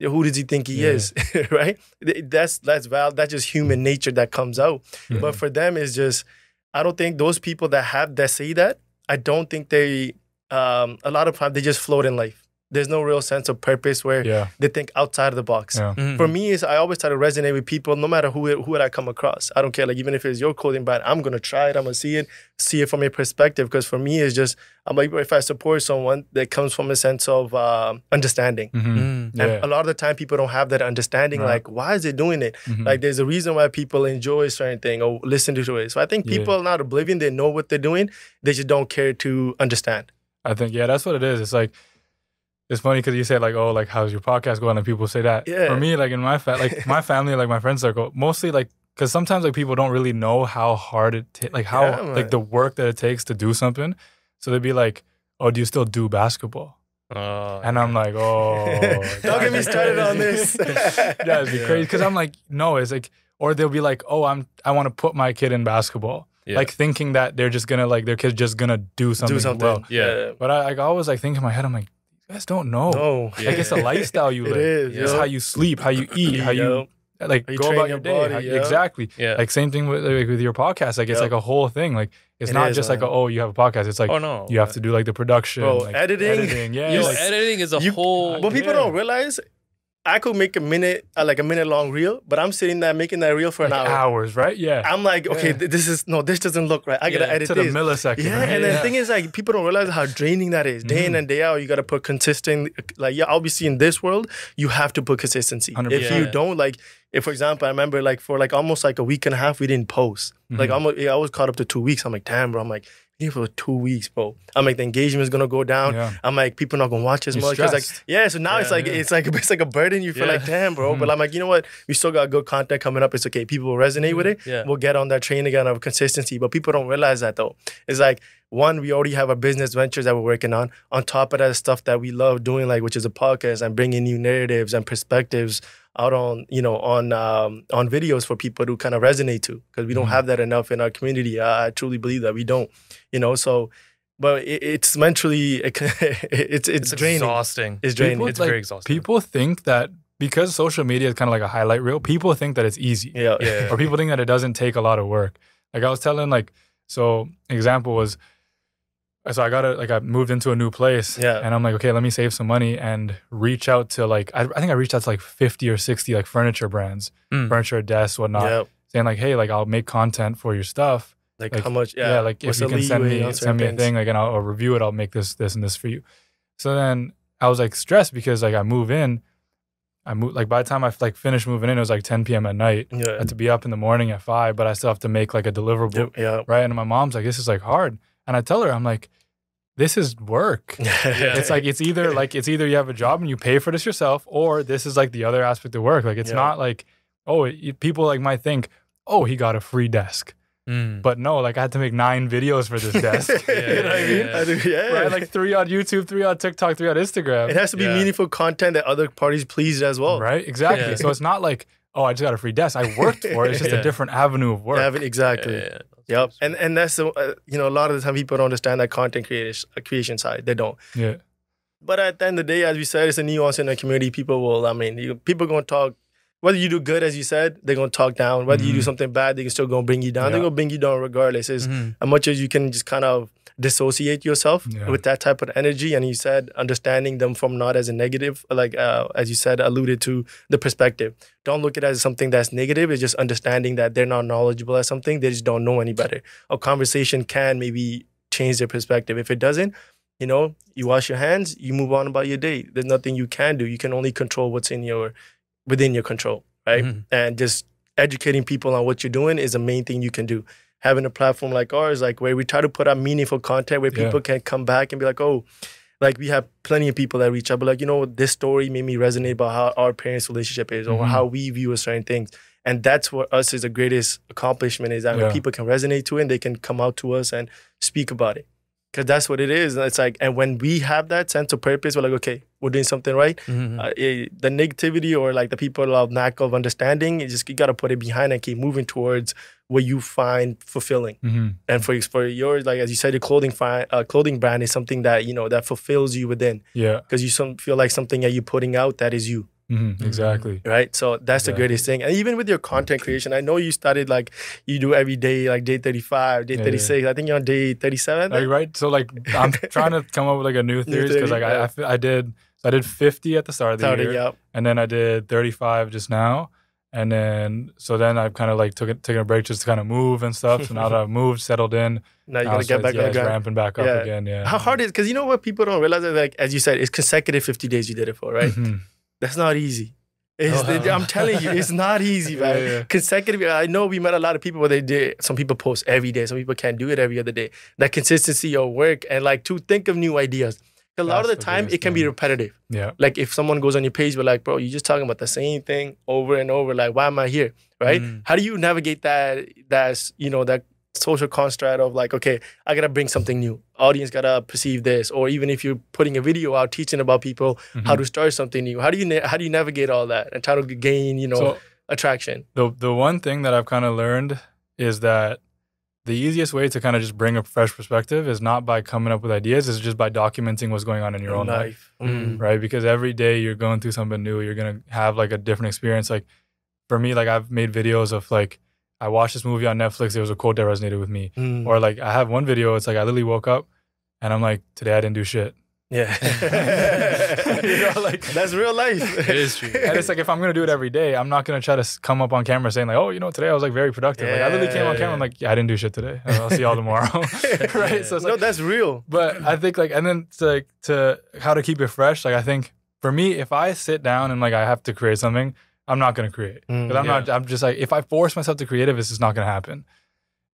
Who does he think he Yeah. is, [laughs] right? That's that's val. That's just human nature that comes out. Mhm. But for them, it's just I don't think those people that have that say that. I don't think they. Um, a lot of times they just float in life. There's no real sense of purpose where Yeah. they think outside of the box. Yeah. Mhm. For me, is I always try to resonate with people, no matter who it, who it I come across. I don't care, like even if it's your clothing brand, I'm gonna try it. I'm gonna see it, see it from a perspective. Because for me, it's just I'm like if I support someone that comes from a sense of um, understanding. Mhm. Yeah. And a lot of the time, people don't have that understanding. Right. Like, why is it doing it? Mhm. Like, there's a reason why people enjoy a certain thing or listen to it. So I think Yeah. people are not oblivion. They know what they're doing. They just don't care to understand. I think yeah, that's what it is. It's like it's funny because you say like, oh, like how's your podcast going? And people say that. Yeah. For me, like in my fa- like my family, like my friend circle, mostly like because sometimes like people don't really know how hard it ta- like how Yeah, like the work that it takes to do something. So they'd be like, oh, do you still do basketball? Oh, And I'm like, oh, [laughs] Don't get me started on this. [laughs] That'd be Yeah. crazy because I'm like, no, it's like, or they'll be like, oh, I'm I want to put my kid in basketball, Yeah. like thinking that they're just gonna like their kid's just gonna do something, do something. well. Yeah. But I like I always like think in my head, I'm like, guys don't know. No. Yeah. Like it's a lifestyle you [laughs] live. is, It's yeah. how you sleep, how you eat, how you like How you go about your your day. body, how- yeah. Exactly. Yeah. Like same thing with like, with your podcast. Like it's like a whole thing. Like it's It not is, just like a, oh you have a podcast. It's like oh no. you have to do like the production, Bro, like, editing. Yeah. Yo, like, editing is a You- whole. But people Yeah. don't realize, I could make a minute, uh, like a minute long reel, but I'm sitting there making that reel for an Like hour. hours, right? Yeah. I'm like, okay, Yeah. th- this is no, this doesn't look right. I gotta Yeah, edit to the millisecond. Yeah, right? and then the thing is, like, people don't realize how draining that is. Day in Mhm. and day out, you gotta put consistent. Like, yeah, obviously in this world, you have to put consistency. 100%. If you don't, like, if for example, I remember like for like almost like a week and a half, we didn't post. Like, Mhm. almost, yeah, I was caught up to two weeks. I'm like, damn, bro. I'm like, here for two weeks, bro. I'm like, the engagement is gonna go down. Yeah. I'm like, people not gonna watch as You're much. It's like, yeah. So now it's like yeah. it's like [laughs] it's like a burden. You feel Yeah. like, damn, bro. But Mhm. I'm like, you know what? We still got good content coming up. It's okay. People will resonate with it Yeah. we'll get on that train again of consistency. But people don't realize that though. It's like one, we already have our business ventures that we're working on. On top of that, stuff that we love doing, like which is a podcast and bringing new narratives and perspectives out on you know on um, on videos for people to kind of resonate to because we don't Mhm. have that enough in our community. I, I truly believe that we don't. You know, so. But it, it's mentally, [laughs] it's it's, It's draining. exhausting. It's draining. People, It's like, very exhausting. People think that because social media is kind of like a highlight reel, people think that it's easy. yeah. Yeah. [laughs] or people think that it doesn't take a lot of work. Like I was telling, like, so example was, so I got to like I moved into a new place, Yeah. and I'm like, okay, let me save some money and reach out to like I, I think I reached out to like 50 or 60 like furniture brands, Mm. furniture desks, whatnot, yeah. saying like, hey, like I'll make content for your stuff. Like, Like, how much? Yeah, Yeah. like What's if you can send me send me a thing, like and I'll, I'll review it. I'll make this this and this for you. So then I was like stressed because like I move in, I move like by the time I like finished moving in, it was like 10 p.m. at night. I Yeah. had to be up in the morning at five, but I still have to make like a deliverable, Yeah. right? And my mom's like, "This is like hard," and I tell her, "I'm like, this is work. [laughs] Yeah. It's like it's either like it's either you have a job and you pay for this yourself, or this is like the other aspect of work. Like it's Yeah. not like oh, it, people like might think, oh, he got a free desk, Mm. but no, like I had to make nine videos for this desk. [laughs] [laughs] you Yeah, know what I mean? yeah, I do- yeah. Right, like three on YouTube, three on TikTok, three on Instagram. it has to be Yeah. meaningful content that other parties please as well. right, exactly. Yeah. So it's not like, oh, I just got a free desk. I worked for it. It's just Yeah. a different avenue of work. Yeah, but exactly. Yeah, yeah, yeah. Yep. And and that's the uh, you know a lot of the time people don't understand that content creation creation side. They don't. yeah, But at the end of the day, as we said, it's a nuance in the community. People will. I mean, you, people gonna talk. Whether you do good, as you said, they're gonna talk down. Whether you do Mhm. something bad, they can still gonna bring you down. They're gonna bring you down regardless. Mhm. as much as you can just kind of dissociate yourself Yeah. with that type of energy and you said understanding them from not as a negative like uh, as you said alluded to the perspective. Don't look at it as something that's negative it's just understanding that they're not knowledgeable at something they just don't know any better. A conversation can maybe change their perspective. If it doesn't you know you wash your hands you move on about your day. There's nothing you can do. You can only control what's in your within your control right? Mhm. and just educating people on what you're doing is the main thing you can do having a platform like ours like where we try to put out meaningful content where Yeah. people can come back and be like oh like we have plenty of people that reach out but like you know this story made me resonate about how our parents relationship is or Mhm. how we view a certain things and that's what us is the greatest accomplishment is that when Yeah. people can resonate to it and they can come out to us and speak about it because that's what it is. And it's like and when we have that sense of purpose we're like okay we're doing something right. Mhm. uh, it, the negativity or like the people of lack of understanding, you just you gotta put it behind and keep moving towards what you find fulfilling. hmm And for for yours, like as you said, your clothing fi- uh, clothing brand is something that you know that fulfills you within. Yeah, because you some feel like something that you're putting out that is you, hmm exactly. right? So that's the greatest thing. And even with your content creation, I know you started like you do every day, like day thirty five, day Yeah, thirty six. I think you're on day thirty seven. Like, right? So like I'm [laughs] trying to come up with like a new theories because like theory, I, I I did I did 50 at the start of the Started, year, yeah. and then I did 35 just now, and then so then I've kind of like took it, taken a break just to kind of move and stuff. So now that I've moved, settled in, Now you gotta get back yeah, on the ground. ramping back up Yeah. again. Yeah. How hard is because you know what people don't realize is like as you said, it's consecutive fifty days you did it for, right? Mhm. That's not easy. It's, Oh. I'm telling you, it's not easy, [laughs] Yeah, man. yeah. Consecutive. I know we met a lot of people where they did. Some people post every day. Some people can't do it every other day. That consistency of work and like to think of new ideas. A lot of That's the the time, it biggest can be repetitive. Yeah. Like if someone goes on your page, but like, bro, you're just talking about the same thing over and over. Like, why am I here? Right? Mm. How do you navigate that? That's you know that social construct of like, okay, I gotta bring something new. Audience gotta perceive this, or even if you're putting a video out teaching about people how Mhm. to start something new. How do you na- how do you navigate all that and try to gain you know So attraction? the the one thing that I've kind of learned is that the easiest way to kind of just bring a fresh perspective is not by coming up with ideas, is just by documenting what's going on in your own life. Mm. right? Because every day you're going through something new, you're gonna have like a different experience. Like for me, like I've made videos of like I watched this movie on Netflix. There was a quote that resonated with me, Mm. or like I have one video. It's like I literally woke up and I'm like, today I didn't do shit. Yeah. [laughs] [laughs] You know, like- that's real life. [laughs] It is true. and it's like if I'm gonna do it every day, I'm not gonna try to come up on camera saying like, oh, you know, today I was like very productive. Yeah, Like I literally came on camera, I'm like, yeah, I didn't do shit today. I'll see y'all tomorrow, right? So it's no, like, that's real. but I think like, and then to, like to how to keep it fresh. Like I think for me, if I sit down and like I have to create something, I'm not gonna create Mm, I'm not. I'm just like if I force myself to creative, it's just not gonna happen.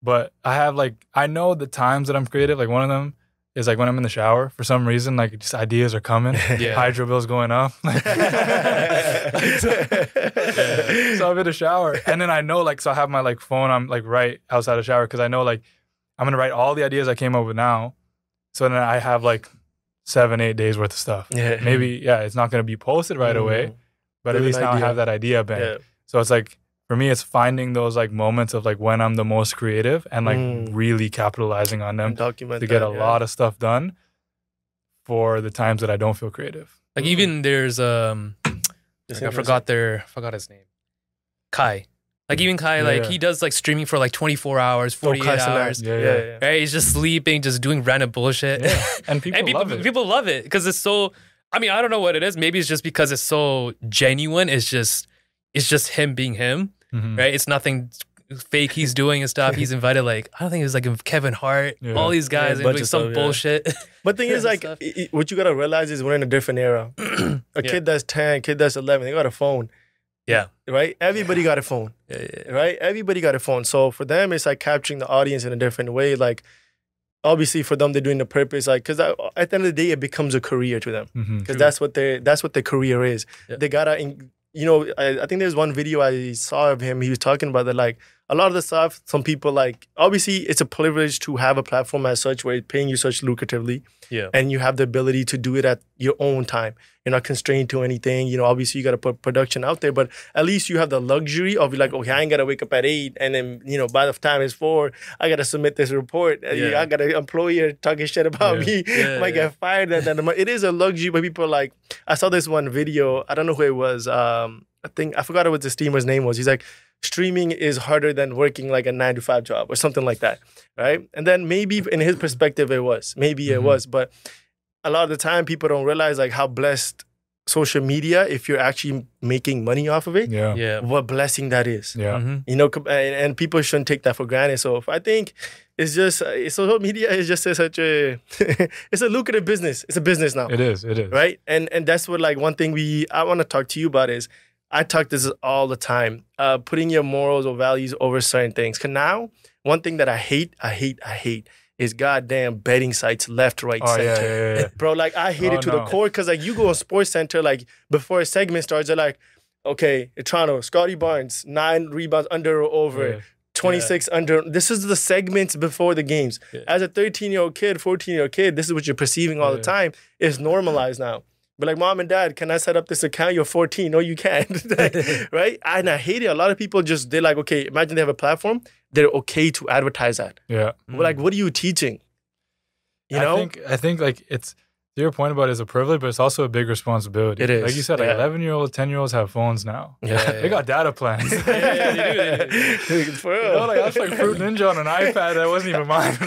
But I have like I know the times that I'm creative. Like one of them is like when I'm in the shower for some reason. Like just ideas are coming. [laughs] Yeah. Hydro bills going up. [laughs] [laughs] so I'm in the shower, and then I know like so I have my like phone. I'm like right outside the shower because I know like I'm gonna write all the ideas I came up with now. So then I have like seven, eight days worth of stuff. Yeah. Maybe yeah, it's not gonna be posted right away, Mm. But at least an now I have that idea bank. Yeah. So it's like for me, it's finding those like moments of like when I'm the most creative and like Mm. really capitalizing on them Document to get that, a yeah. lot of stuff done for the times that I don't feel creative. Like even there's um Just I interesting. forgot their forgot his name. Kai. Like even Kai, Yeah, like yeah. he does like streaming for like 24 hours, Oh, 48 Kai hours. Yeah, Yeah, yeah. yeah. Right? He's just sleeping, just doing random bullshit. Yeah. [laughs] And people, and people love it. people love it because it's so I mean, I don't know what it is. Maybe it's just because it's so genuine. It's just it's just him being him, Mhm. right? It's nothing fake he's doing and stuff. He's invited like I don't think it was like Kevin Hart, Yeah. all these guys and doing some stuff, yeah. bullshit. [laughs] But thing is, [laughs] like, stuff. i- i- what you gotta realize is we're in a different era. [clears throat] a Yeah. kid that's ten, kid that's eleven, they got a phone. Yeah. Right. Everybody got a phone. Yeah, yeah, Right. Everybody got a phone. So for them, it's like capturing the audience in a different way. Like, obviously, for them, they're doing the purpose. Like, because uh, at the end of the day, it becomes a career to them. Mm-hmm, because True. that's what they that's what their career is. Yeah. They gotta. You know, I, I think there's one video I saw of him. He was talking about that. Like a lot of the stuff, some people like. Obviously, it's a privilege to have a platform as such where it's paying you such lucratively yeah. and you have the ability to do it at your own time. You're not constrained to anything. You know, obviously you got to put production out there, but at least you have the luxury of like, okay, I ain't gotta wake up at eight, and then you know by the time it's four, I gotta submit this report. Yeah. I got an employer talking shit about Yeah. me. Yeah, I [laughs] might yeah. get fired. that, then it is a luxury, but people like, I saw this one video. I don't know who it was. Um, I think I forgot what the streamer's name was. He's like, streaming is harder than working like a nine to five job or something like that, right? And then maybe in his perspective, it was. Maybe it Mhm. was, but a lot of the time people don't realize like how blessed social media if you're actually making money off of it Yeah. Yeah. what blessing that is Yeah. Mhm. you know and, and people shouldn't take that for granted so if i think it's just uh, social media is just a, such a [laughs] it's a lucrative business it's a business now It is. It is. right and and that's what like one thing we i want to talk to you about is i talk this all the time uh putting your morals or values over certain things because now one thing that i hate i hate i hate is goddamn betting sites left right Oh center yeah, yeah, yeah. [laughs] bro. Like I hate Oh, it to no. the core because like you go on Sports Center like before a segment starts, they're like, okay, Toronto, Scottie Barnes, nine rebounds under or over, Yeah. 26 under. This is the segments before the games. As a 13 year old kid, 14 year old kid, this is what you're perceiving all the time. It's normalized now. But like, mom and dad, can I set up this account? You're 14. No, you can't. [laughs] [laughs] Right? And I hate it. A lot of people just, they're like, okay, imagine they have a platform. They're okay to advertise that. Yeah. But like, what are you teaching? You know? I think I think like it's to your point about it is a privilege, but it's also a big responsibility. It is, Like you said, like eleven year olds, ten year olds have phones now. Yeah. They got data [laughs] plans. Yeah, yeah, they do, they [laughs] For You know, like I was like Fruit Ninja on an iPad that wasn't even mine. [laughs]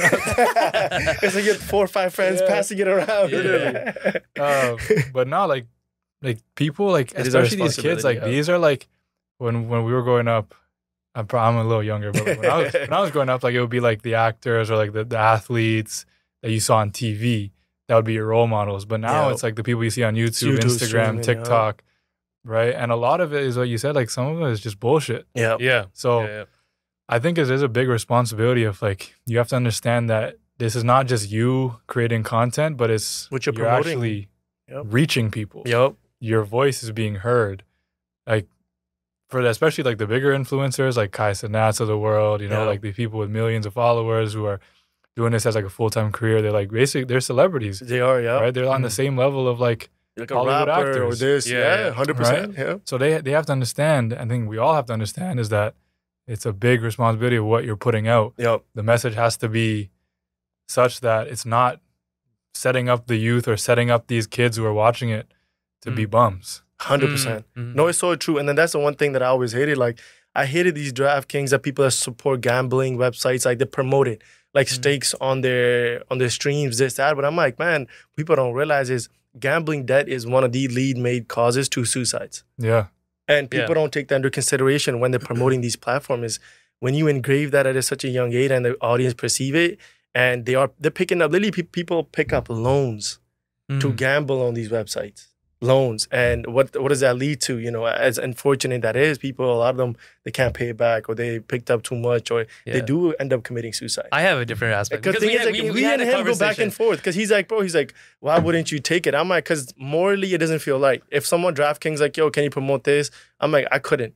it's like you four or five friends Yeah. passing it around. Literally. um, but not like like people like It especially these kids like yeah. these are like when when we were growing up. I'm, I'm a little younger, but like, when, I was, when I was growing up, like it would be like the actors or like the, the athletes that you saw on TV that would be your role models. But now Yeah. it's like the people you see on YouTube, YouTube Instagram, streaming, yeah. TikTok, right? And a lot of it is what you said. Like some of it is just bullshit. yeah. Yeah. So yeah, yeah. I think it is a big responsibility of like you have to understand that this is not just you creating content, but it's What you're promoting. actually Yep. reaching people. Yep. Your voice is being heard. Like for the, especially like the bigger influencers like Kai Cenats of the world, you know, Yeah. like the people with millions of followers who are doing this as like a full time career. They're like basically they're celebrities. They are, yeah. Right? They're on the Mhm. same level of like Like a Hollywood rapper or actors. this. Yeah, Yeah, yeah. 100%. Yeah. so they they have to understand, I think we all have to understand is that it's a big responsibility of what you're putting out. Yep. the message has to be such that it's not setting up the youth or setting up these kids who are watching it to be bums. 100%. Mhm. No, it's so true. And then that's the one thing that I always hated. Like, I hated these DraftKings that people that support gambling websites, like they promote it. Like Mhm. stakes on their on their streams, this that. But I'm like, man, people don't realize is gambling debt is one of the lead made causes to suicides. Yeah. And Yeah. people don't take that under consideration when they're promoting these platforms. Is when you engrave that at a, such a young age and the audience perceive it, and they are they're picking up. Literally, pe- people pick up loans to Mm. gamble on these websites. Loans and what what does that lead to? You know, as unfortunate that is, people a lot of them they can't pay it back or they picked up too much or they do end up committing suicide. I have a different aspect Because because we, thing is, had, like, we, we, we had and him go back and forth because he's like, bro, he's like, why wouldn't you take it? I'm like, because morally it doesn't feel like If someone DraftKings like, yo, can you promote this? I'm like, I couldn't.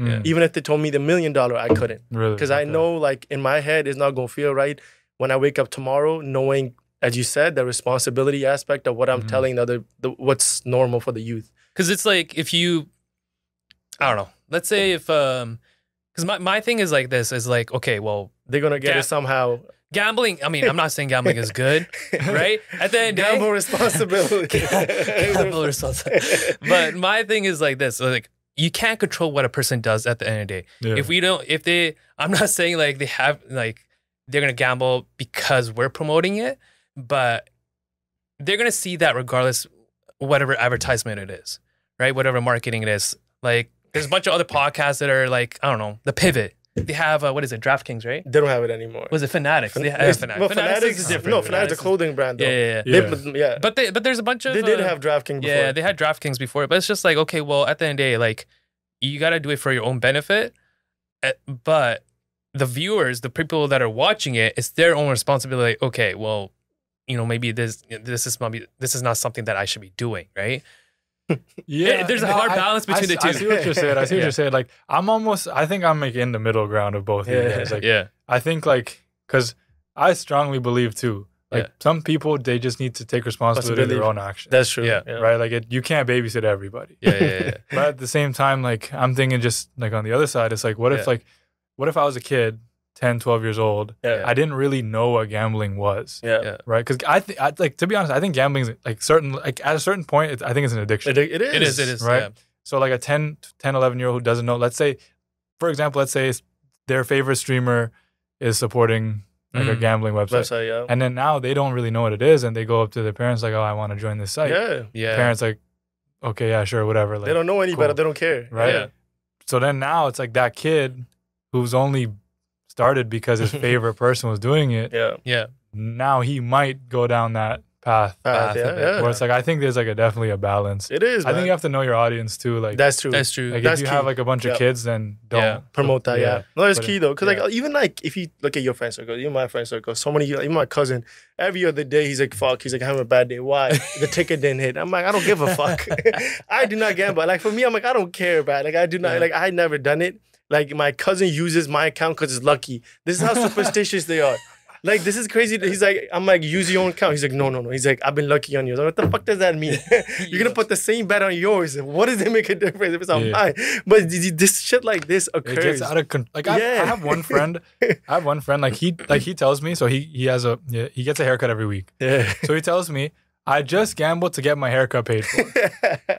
Mm, Even if they told me the million dollar, I couldn't Really. because I know like in my head it's not gonna feel right when I wake up tomorrow, knowing as you said the responsibility aspect of what I'm Mhm. telling the other, the what's normal for the youth. Because it's like if you, I don't know. Let's say if um, because my my thing is like this is like okay, well, They're gonna get Ga- it somehow. gambling. I mean, I'm not saying gambling is good, [laughs] right? At the end of the day, Gamble responsibility. [laughs] Gamble responsibility. but my thing is like this like you can't control what a person does at the end of the day Yeah. if we don't if they i'm not saying like they have like they're gonna gamble because we're promoting it but they're gonna see that regardless whatever advertisement it is right whatever marketing it is like there's a bunch of other podcasts that are like i don't know the pivot they have uh, what is it draftkings right they don't have it anymore. was it fanatics they have fanatics. well, fanatics, Fanatics is different No, Fanatics is a clothing brand though. yeah yeah, yeah. They- yeah. but they but there's a bunch of they did uh, have DraftKings before. yeah, they had DraftKings before, but it's just like, okay, well, at the end of the day, like, you got to do it for your own benefit. eh, But the viewers, the people that are watching it, it's their own responsibility. Okay, well, you know, maybe this this is maybe this is not something that I should be doing, right? [laughs] Yeah, there's a hard balance between I, the I two. see what you're saying. I see what [laughs] Yeah. you're saying. Like I'm almost. I think I'm like in the middle ground of both of you Yeah. guys. Like yeah, I think like because I strongly believe too. Like Yeah. some people, they just need to take responsibility of their own actions. That's true. Yeah. right. Like it, you can't babysit everybody. yeah, yeah, [laughs] yeah, But at the same time, like I'm thinking just like on the other side, it's like what if like what if I was a kid, 10, 12 years old, Yeah. I didn't really know what gambling was. Yeah. Yeah. Right, because I think, I, like, to be honest, I think gambling is like certain, like, at a certain point, it's, I think it's an addiction. It, it is. It is, it is, right? Yeah. So like a 10, 10 11 year old who doesn't know, let's say, for example, let's say their favorite streamer is supporting like a Mm. gambling website. Website, yeah. And then now they don't really know what it is. And they go up to their parents like, oh, I want to join this site. yeah. Yeah, Parents like, okay, yeah, sure, whatever. Like, They don't know any cool. better. They don't care. Right. Yeah. So then now it's like that kid who's only started because his [laughs] favorite person was doing it. Yeah. yeah, Now he might go down that path. Uh, Path yeah, yeah. Where it's like, I think there's like a definitely a balance. It is. I think you have to know your audience too. Like, That's true. that's true. like that's if you key. have like a bunch Yeah. of kids, then don't Yeah. promote that. Yeah, no, it's But key though, because yeah. like even like if you look at your friend circle, even my friend circle, so many, even my cousin, every other day he's like, "Fuck," he's like, "I'm having a bad day." Why? [laughs] the ticket didn't hit. I'm like, I don't give a fuck. [laughs] I do not gamble. Like for me, I'm like, I don't care, about. Like I do not. Yeah. Like I never done it. Like my cousin uses my account because it's lucky. This is how [laughs] superstitious they are. Like this is crazy. He's like, I'm like, use your own account. He's like, no, no, no. He's like, I've been lucky on yours. Like, what the fuck does that mean? [laughs] [laughs] You're gonna put the same bet on yours. What does it make a difference if it's on Yeah. mine? But this shit like this it occurs. gets out of control. Like I, I have one friend. I have one friend. Like he, like he tells me. So he he has a yeah, he gets a haircut every week. yeah. So he tells me, I just gambled to get my haircut paid for.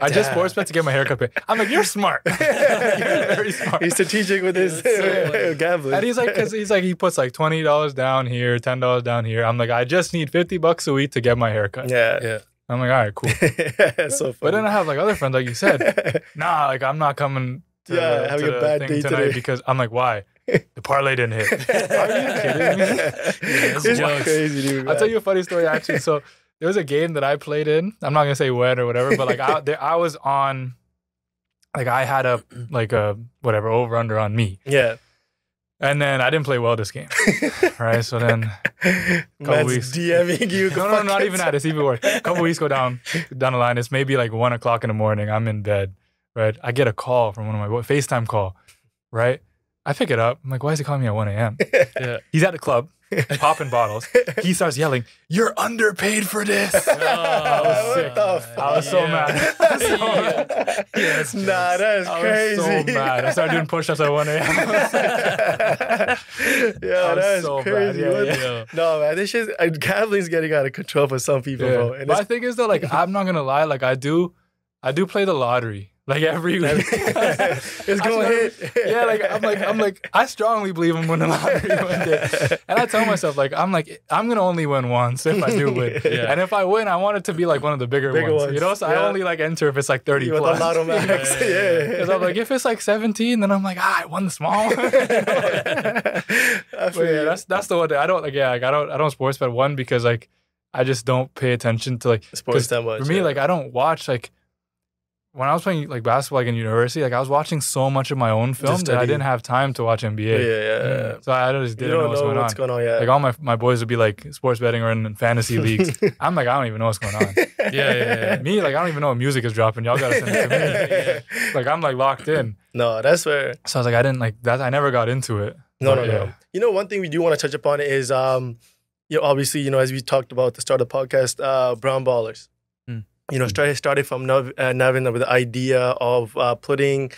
I just sports bet to get my haircut paid. I'm like, you're smart. [laughs] you're very smart. He's strategic with his so [laughs] gambling. And he's like, cause he's like, he puts like twenty dollars down here, ten dollars down here. I'm like, I just need fifty bucks a week to get my haircut. yeah. yeah. I'm like, all right, cool. [laughs] so funny. But then I have like other friends, like you said, nah, like I'm not coming. To Yeah, the, having to a bad day tonight today. because I'm like, why? The parlay didn't hit. Are you kidding me? it's it's crazy, dude. I'll tell you a funny story actually. So there was a game that I played in. I'm not gonna say when or whatever, but like I, [laughs] there, I was on, like I had a like a whatever over under on me, Yeah. and then I didn't play well this game. [laughs] Right, so then Man's weeks. DMing you. [laughs] no, no, not even that. It's even worse. A couple weeks go down down the line. It's maybe like one o'clock in the morning. I'm in bed. Right, I get a call from one of my boys, FaceTime call. Right, I pick it up. I'm like, why is he calling me at 1 a.m.? Yeah. He's at the club, [laughs] popping bottles. He starts yelling, "You're underpaid for this." [laughs] Oh, What sick. the I was so Yeah. mad. [laughs] I was so mad. Yeah, that's nah, that's I crazy. was so mad. I started doing push-ups at 1 a.m. yeah, I that's so crazy. Yeah, yeah. No, man, this shit, uh, gambling's getting out of control for some people, Yeah. bro. And But it's, thing is though, like I'm not gonna lie, like I do, I do play the lottery. Like every [laughs] week. [laughs] it's going to hit. [laughs] yeah, like I'm like I'm like I strongly believe I'm winning the lottery one day, and I tell myself like I'm like I'm gonna only win once if I do win, Yeah. and if I win, I want it to be like one of the bigger, Bigger ones, ones, You know, so I only like enter if it's like 30 You plus. the max. Yeah, yeah, yeah. Because I'm like, if it's like 17, then I'm like, ah, I won the small. one. I But yeah, that's that's the one that I don't like. Yeah, like I don't I don't sports bet one because like I just don't pay attention to like sports that much. for me yeah. like I don't watch like when I was playing like basketball like in university like I was watching so much of my own film that I didn't have time to watch NBA. yeah, yeah, yeah. So I just didn't don't know what's know going what's on. going on yet. Like all my my boys would be like sports betting or in fantasy [laughs] leagues. I'm like I don't even know what's going on. [laughs] Yeah, yeah, yeah. Me like I don't even know what music is dropping. Y'all gotta send it to me. [laughs] Like I'm like locked in. No, that's where So I was like I didn't like that. I never got into it. No, But, no, yeah. no. You know, one thing we do want to touch upon is, um, you know, obviously, you know, as we talked about at the start of the podcast, uh, brown ballers. Hmm. You know, started started from Nav, uh, Navin with the idea of uh, putting,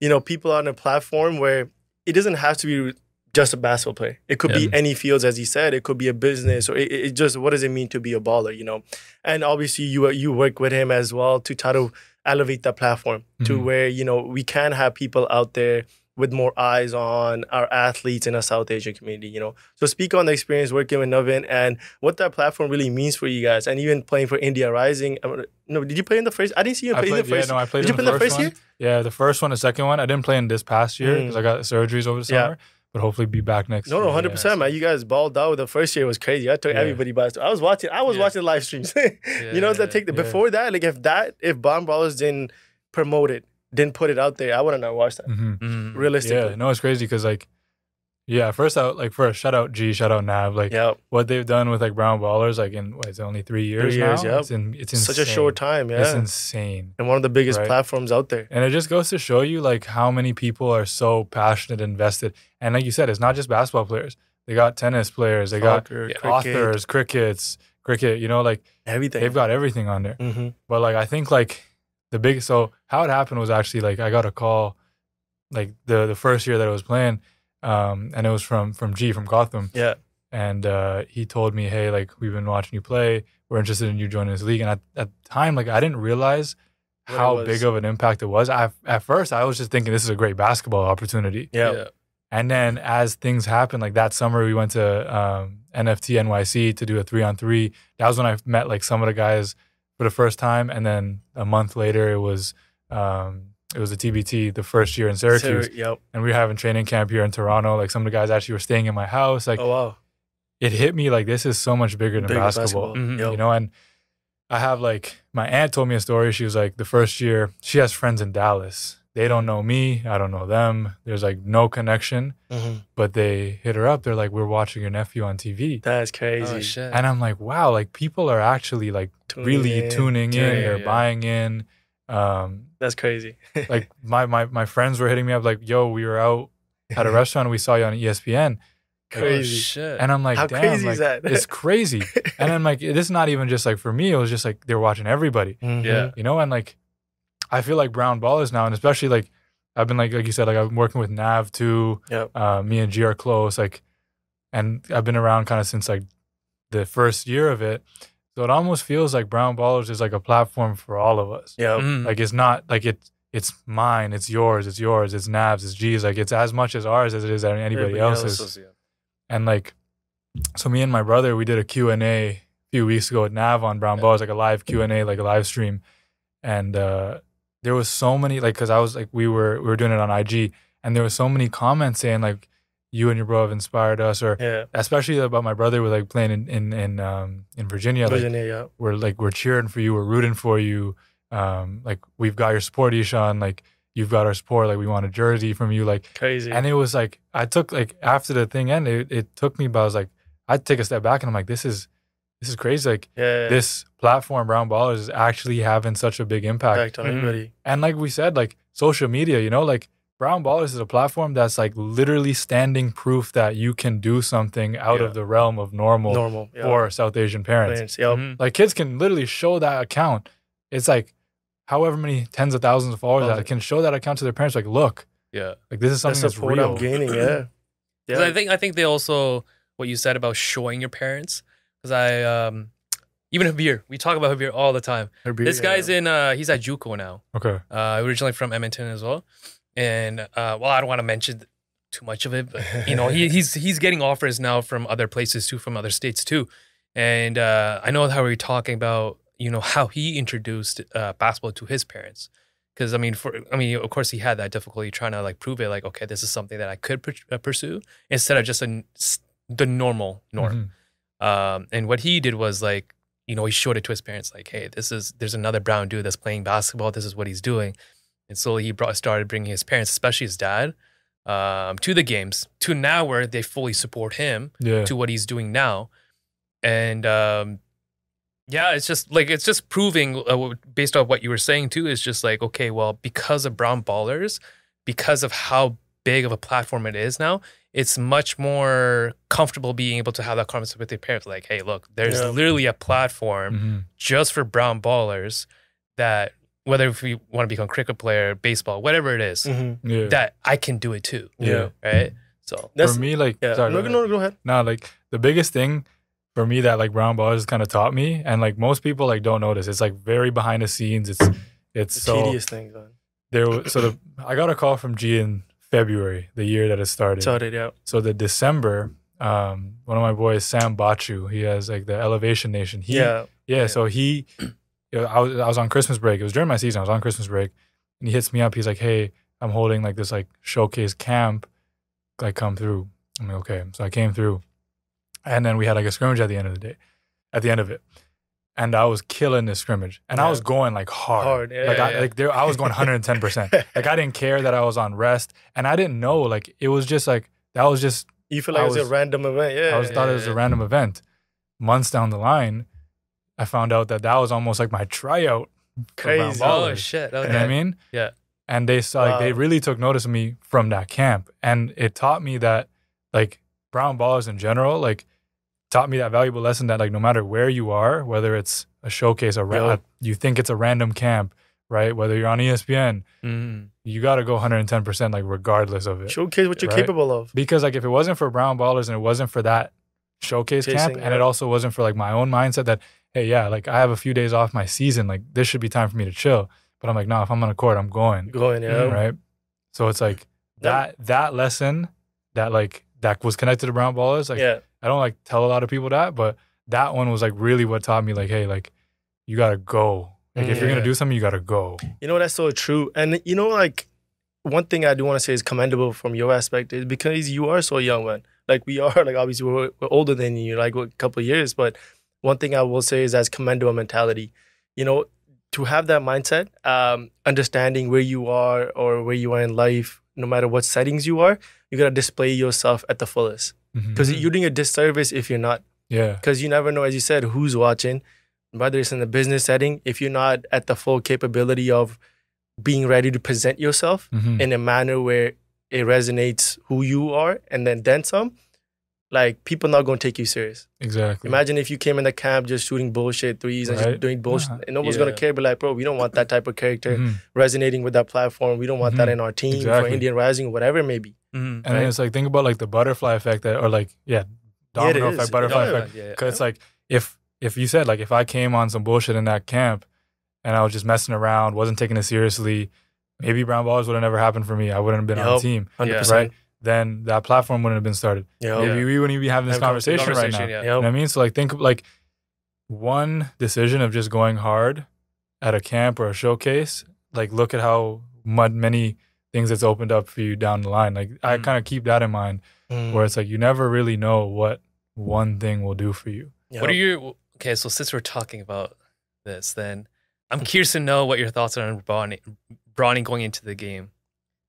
you know, people on a platform where it doesn't have to be just a basketball player. It could be any fields, as he said. It could be a business, or it, it just what does it mean to be a baller? You know, and obviously, you you work with him as well to try to elevate that platform to Mhm. where you know we can have people out there with more eyes on our athletes in a South Asian community, you know. So speak on the experience working with Navin and what that platform really means for you guys, and even playing for India Rising. Uh, No, did you play in the first? I didn't see you I play in the first. yeah, no, I played did you in play the the first, one. Yeah, the first one, the second one. I didn't play in this past year Mm. because I got surgeries over the summer. Yeah. But hopefully, be back next. No, year. no, hundred percent, man. You guys balled out. The first year was crazy. I took Yeah. everybody by. I was watching. I was Yeah. watching live streams. [laughs] you know, that take the, before that. Like if that, if Brown Ballers didn't promote it, didn't put it out there, I wouldn't have watched that. hmm Mhm. Realistically, Yeah, no, it's crazy because like, yeah, first out like first shout out G, shout out Nav, like yeah. what they've done with like Brown Ballers, like in what is it only three years, years, now? It's in, it's insane. Such a short time. Yeah. It's insane. and one of the biggest Right. platforms out there. And it just goes to show you like how many people are so passionate, and invested. And like you said, it's not just basketball players. They got tennis players, they got Soccer, yeah, cricket, authors, crickets, cricket, you know, like everything. they've got everything on there. hmm But like I think like the big so how it happened was actually like I got a call like the the first year that I was playing, um, and it was from from G from Gotham. Yeah. And uh, he told me, hey, like we've been watching you play. We're interested in you joining this league. And at, at the time, like I didn't realize What how big of an impact it was. I at first I was just thinking this is a great basketball opportunity. Yeah. And then as things happened, like that summer, we went to um, NFT NYC to do a three on three. That was when I met like some of the guys for the first time. And then a month later, it was um, it was a TBT the first year in Syracuse, Sir- Yep. and we were having training camp here in Toronto. Like some of the guys actually were staying in my house. Like oh wow. it hit me like this is so much bigger than Big basketball. Mhm. Yep. You know, and I have like my aunt told me a story. She was like, the first year, she has friends in Dallas. They don't know me. I don't know them. There's like no connection, Mhm. but they hit her up. They're like, we're watching your nephew on TV. That's crazy. Oh shit. And I'm like, wow, like people are actually like Tuning really in. tuning in. Yeah, They're yeah. buying in. Um, That's crazy. [laughs] like my, my my friends were hitting me up like, yo, we were out at a [laughs] restaurant. We saw you on ESPN. [laughs] Oh, crazy. shit. And I'm like, How damn, crazy like, is that? it's crazy. And I'm like, this is not even just like for me. It was just like they're watching everybody. Mhm. yeah. you know and like i feel like brown ballers now and especially like i've been like like you said like i've been working with nav too Yep. uh, me and g are close like and i've been around kind of since like the first year of it so it almost feels like brown ballers is like a platform for all of us Yep. Mhm. like it's not like it it's mine it's yours it's yours it's nav's it's g's like it's as much as ours as it is anybody, Everybody else's else's. yeah. and like so me and my brother we did a q&a a few weeks ago with nav on brown Yeah. balls like a live q&a like a live stream and uh there was so many like because i was like we were we were doing it on ig and there was so many comments saying like you and your bro have inspired us or Yeah. especially about my brother with like playing in in in, um, in virginia like Virginia, yeah. we're like we're cheering for you we're rooting for you um like we've got your support ishan like you've got our support like we want a jersey from you like Crazy. and it was like I took like after the thing ended, it, it took me, but I was like, I'd take a step back and I'm like, this is this is crazy. Like yeah. this platform, Brown Ballers, is actually having such a big impact. impact on Mhm. everybody. And like we said, like social media, you know, like Brown Ballers is a platform that's like literally standing proof that you can do something out Yeah. of the realm of normal, Normal. Yeah. for South Asian parents. Parents, Yep. Mhm. Like kids can literally show that account. It's like however many tens of thousands of followers Oh. that can show that account to their parents. Like, look, Yeah. like this is something that's support real. I'm gaining. Yeah. [clears throat] 'Cause Yeah. I think I think they also what you said about showing your parents because I um even Javier. We talk about Javier all the time. This yeah. guy's in. Uh, he's at JUCO now. Okay. Uh, originally from Edmonton as well. And uh, well, I don't want to mention too much of it, but you know, he, [laughs] he's he's getting offers now from other places too, from other states too. And uh, I know how we are talking about, you know, how he introduced uh, basketball to his parents. Because I mean, for I mean, of course, he had that difficulty trying to like prove it, like, okay, this is something that I could pur- uh, pursue instead of just a, the normal norm. Mhm. Um, and what he did was like, you know, he showed it to his parents, like, hey, this is there's another brown dude that's playing basketball. This is what he's doing. And slowly he brought started bringing his parents, especially his dad, um, to the games. To now where they fully support him Yeah. to what he's doing now. And um, yeah, it's just like it's just proving uh, based on what you were saying too. Is just like okay, well, because of Brown Ballers, because of how big of a platform it is now, it's much more comfortable being able to have that conversation with your parents. Like, hey, look, there's Yeah. literally a platform Mhm. just for Brown Ballers that whether if we want to become a cricket player, baseball, whatever it is, Mhm. Yeah. that I can do it too. Yeah. Right. So That's for me, like, yeah. sorry, no, go no, ahead. no, go ahead. No, like the biggest thing for me that like brown ballers kind of taught me, and like most people like don't notice. It's like very behind the scenes. It's it's The so tedious things, man. there. Was, so the I got a call from G in February, the year that it started. Started, yeah. So the December, um, one of my boys, Sam Bachu, he has like the Elevation Nation. He, yeah. yeah. Yeah. So he, you know, I was I was on Christmas break. It was during my season. I was on Christmas break, and he hits me up. He's like, "Hey, I'm holding like this like showcase camp. Like, come through." I'm like, "Okay." So I came through, and then we had like a scrimmage at the end of the day, at the end of it, and I was killing the scrimmage, and I was going like hard, Hard, yeah, like yeah, I yeah. like there, I was going 110 percent. [laughs] Like I didn't care that I was on rest, and I didn't know like it was just like that was just You feel like I it was, was- a random event, yeah. I was thought it was a random event. Months down the line, I found out that that was almost like my tryout. for Brown Crazy. Oh shit. Okay. You know what I mean? Yeah. And they saw like they really took notice of me from that camp, and it taught me that like brown ballers in general, like taught me that valuable lesson that like no matter where you are, whether it's a showcase, a ra- Yo. you think it's a random camp, right? Whether you're on ESPN, Mhm. you got to go 110 percent, like regardless of it. Showcase what you're Right. capable of. because like if it wasn't for brown ballers and it wasn't for that showcase camp Chasing, and it also wasn't for like my own mindset that hey yeah like i have a few days off my season like this should be time for me to chill but i'm like no if i'm on a court i'm going Going, yeah. Mm, right so it's like That- that that lesson that like that was connected to brown ballers like yeah. I don't like tell a lot of people that but that one was like really what taught me like hey like you gotta go like if you're gonna do something you gotta go You know, that's so true. And you know, like one thing I do want to say is commendable from your aspect is because you are so young, man. Like we are, like obviously we're, we're older than you, like a couple of years. But one thing I will say is that's commendable mentality. You know, to have that mindset, um, understanding where you are or where you are in life, no matter what settings you are, you gotta display yourself at the fullest. Mhm. Because you're doing a disservice if you're not yeah because you never know, as you said, who's watching. Whether it's in the business setting, if you're not at the full capability of being ready to present yourself Mhm. in a manner where it resonates who you are, and then then some, like people not gonna take you serious. exactly Imagine if you came in the camp just shooting bullshit threes and Right. just doing bullshit, Yeah. and no one's Yeah. gonna care. But like, bro, we don't want that type of character Mhm. resonating with that platform. We don't want that Mhm. in our team for Indian Rising, whatever it may be. Mhm. And then it's like think about like the butterfly effect that, or like yeah, Yeah, it domino is. effect, butterfly Yeah. effect. Yeah, yeah. Because it's like if if you said like if I came on some bullshit in that camp, and I was just messing around, wasn't taking it seriously, maybe brown balls would have never happened for me. I wouldn't have been on the team, 100%. right? Then that platform wouldn't have been started. Yeah. Maybe we wouldn't even be having this Have a conversation, right now. Conversation, yeah. You know what I mean? So like think like one decision of just going hard at a camp or a showcase. Like look at how mud many things it's opened up for you down the line. Like I Mm. kind of keep that in mind Mm. where it's like you never really know what one thing will do for you. What are your okay? So since we're talking about this, then I'm curious to know what your thoughts are on Bronny, Bronny going into the game,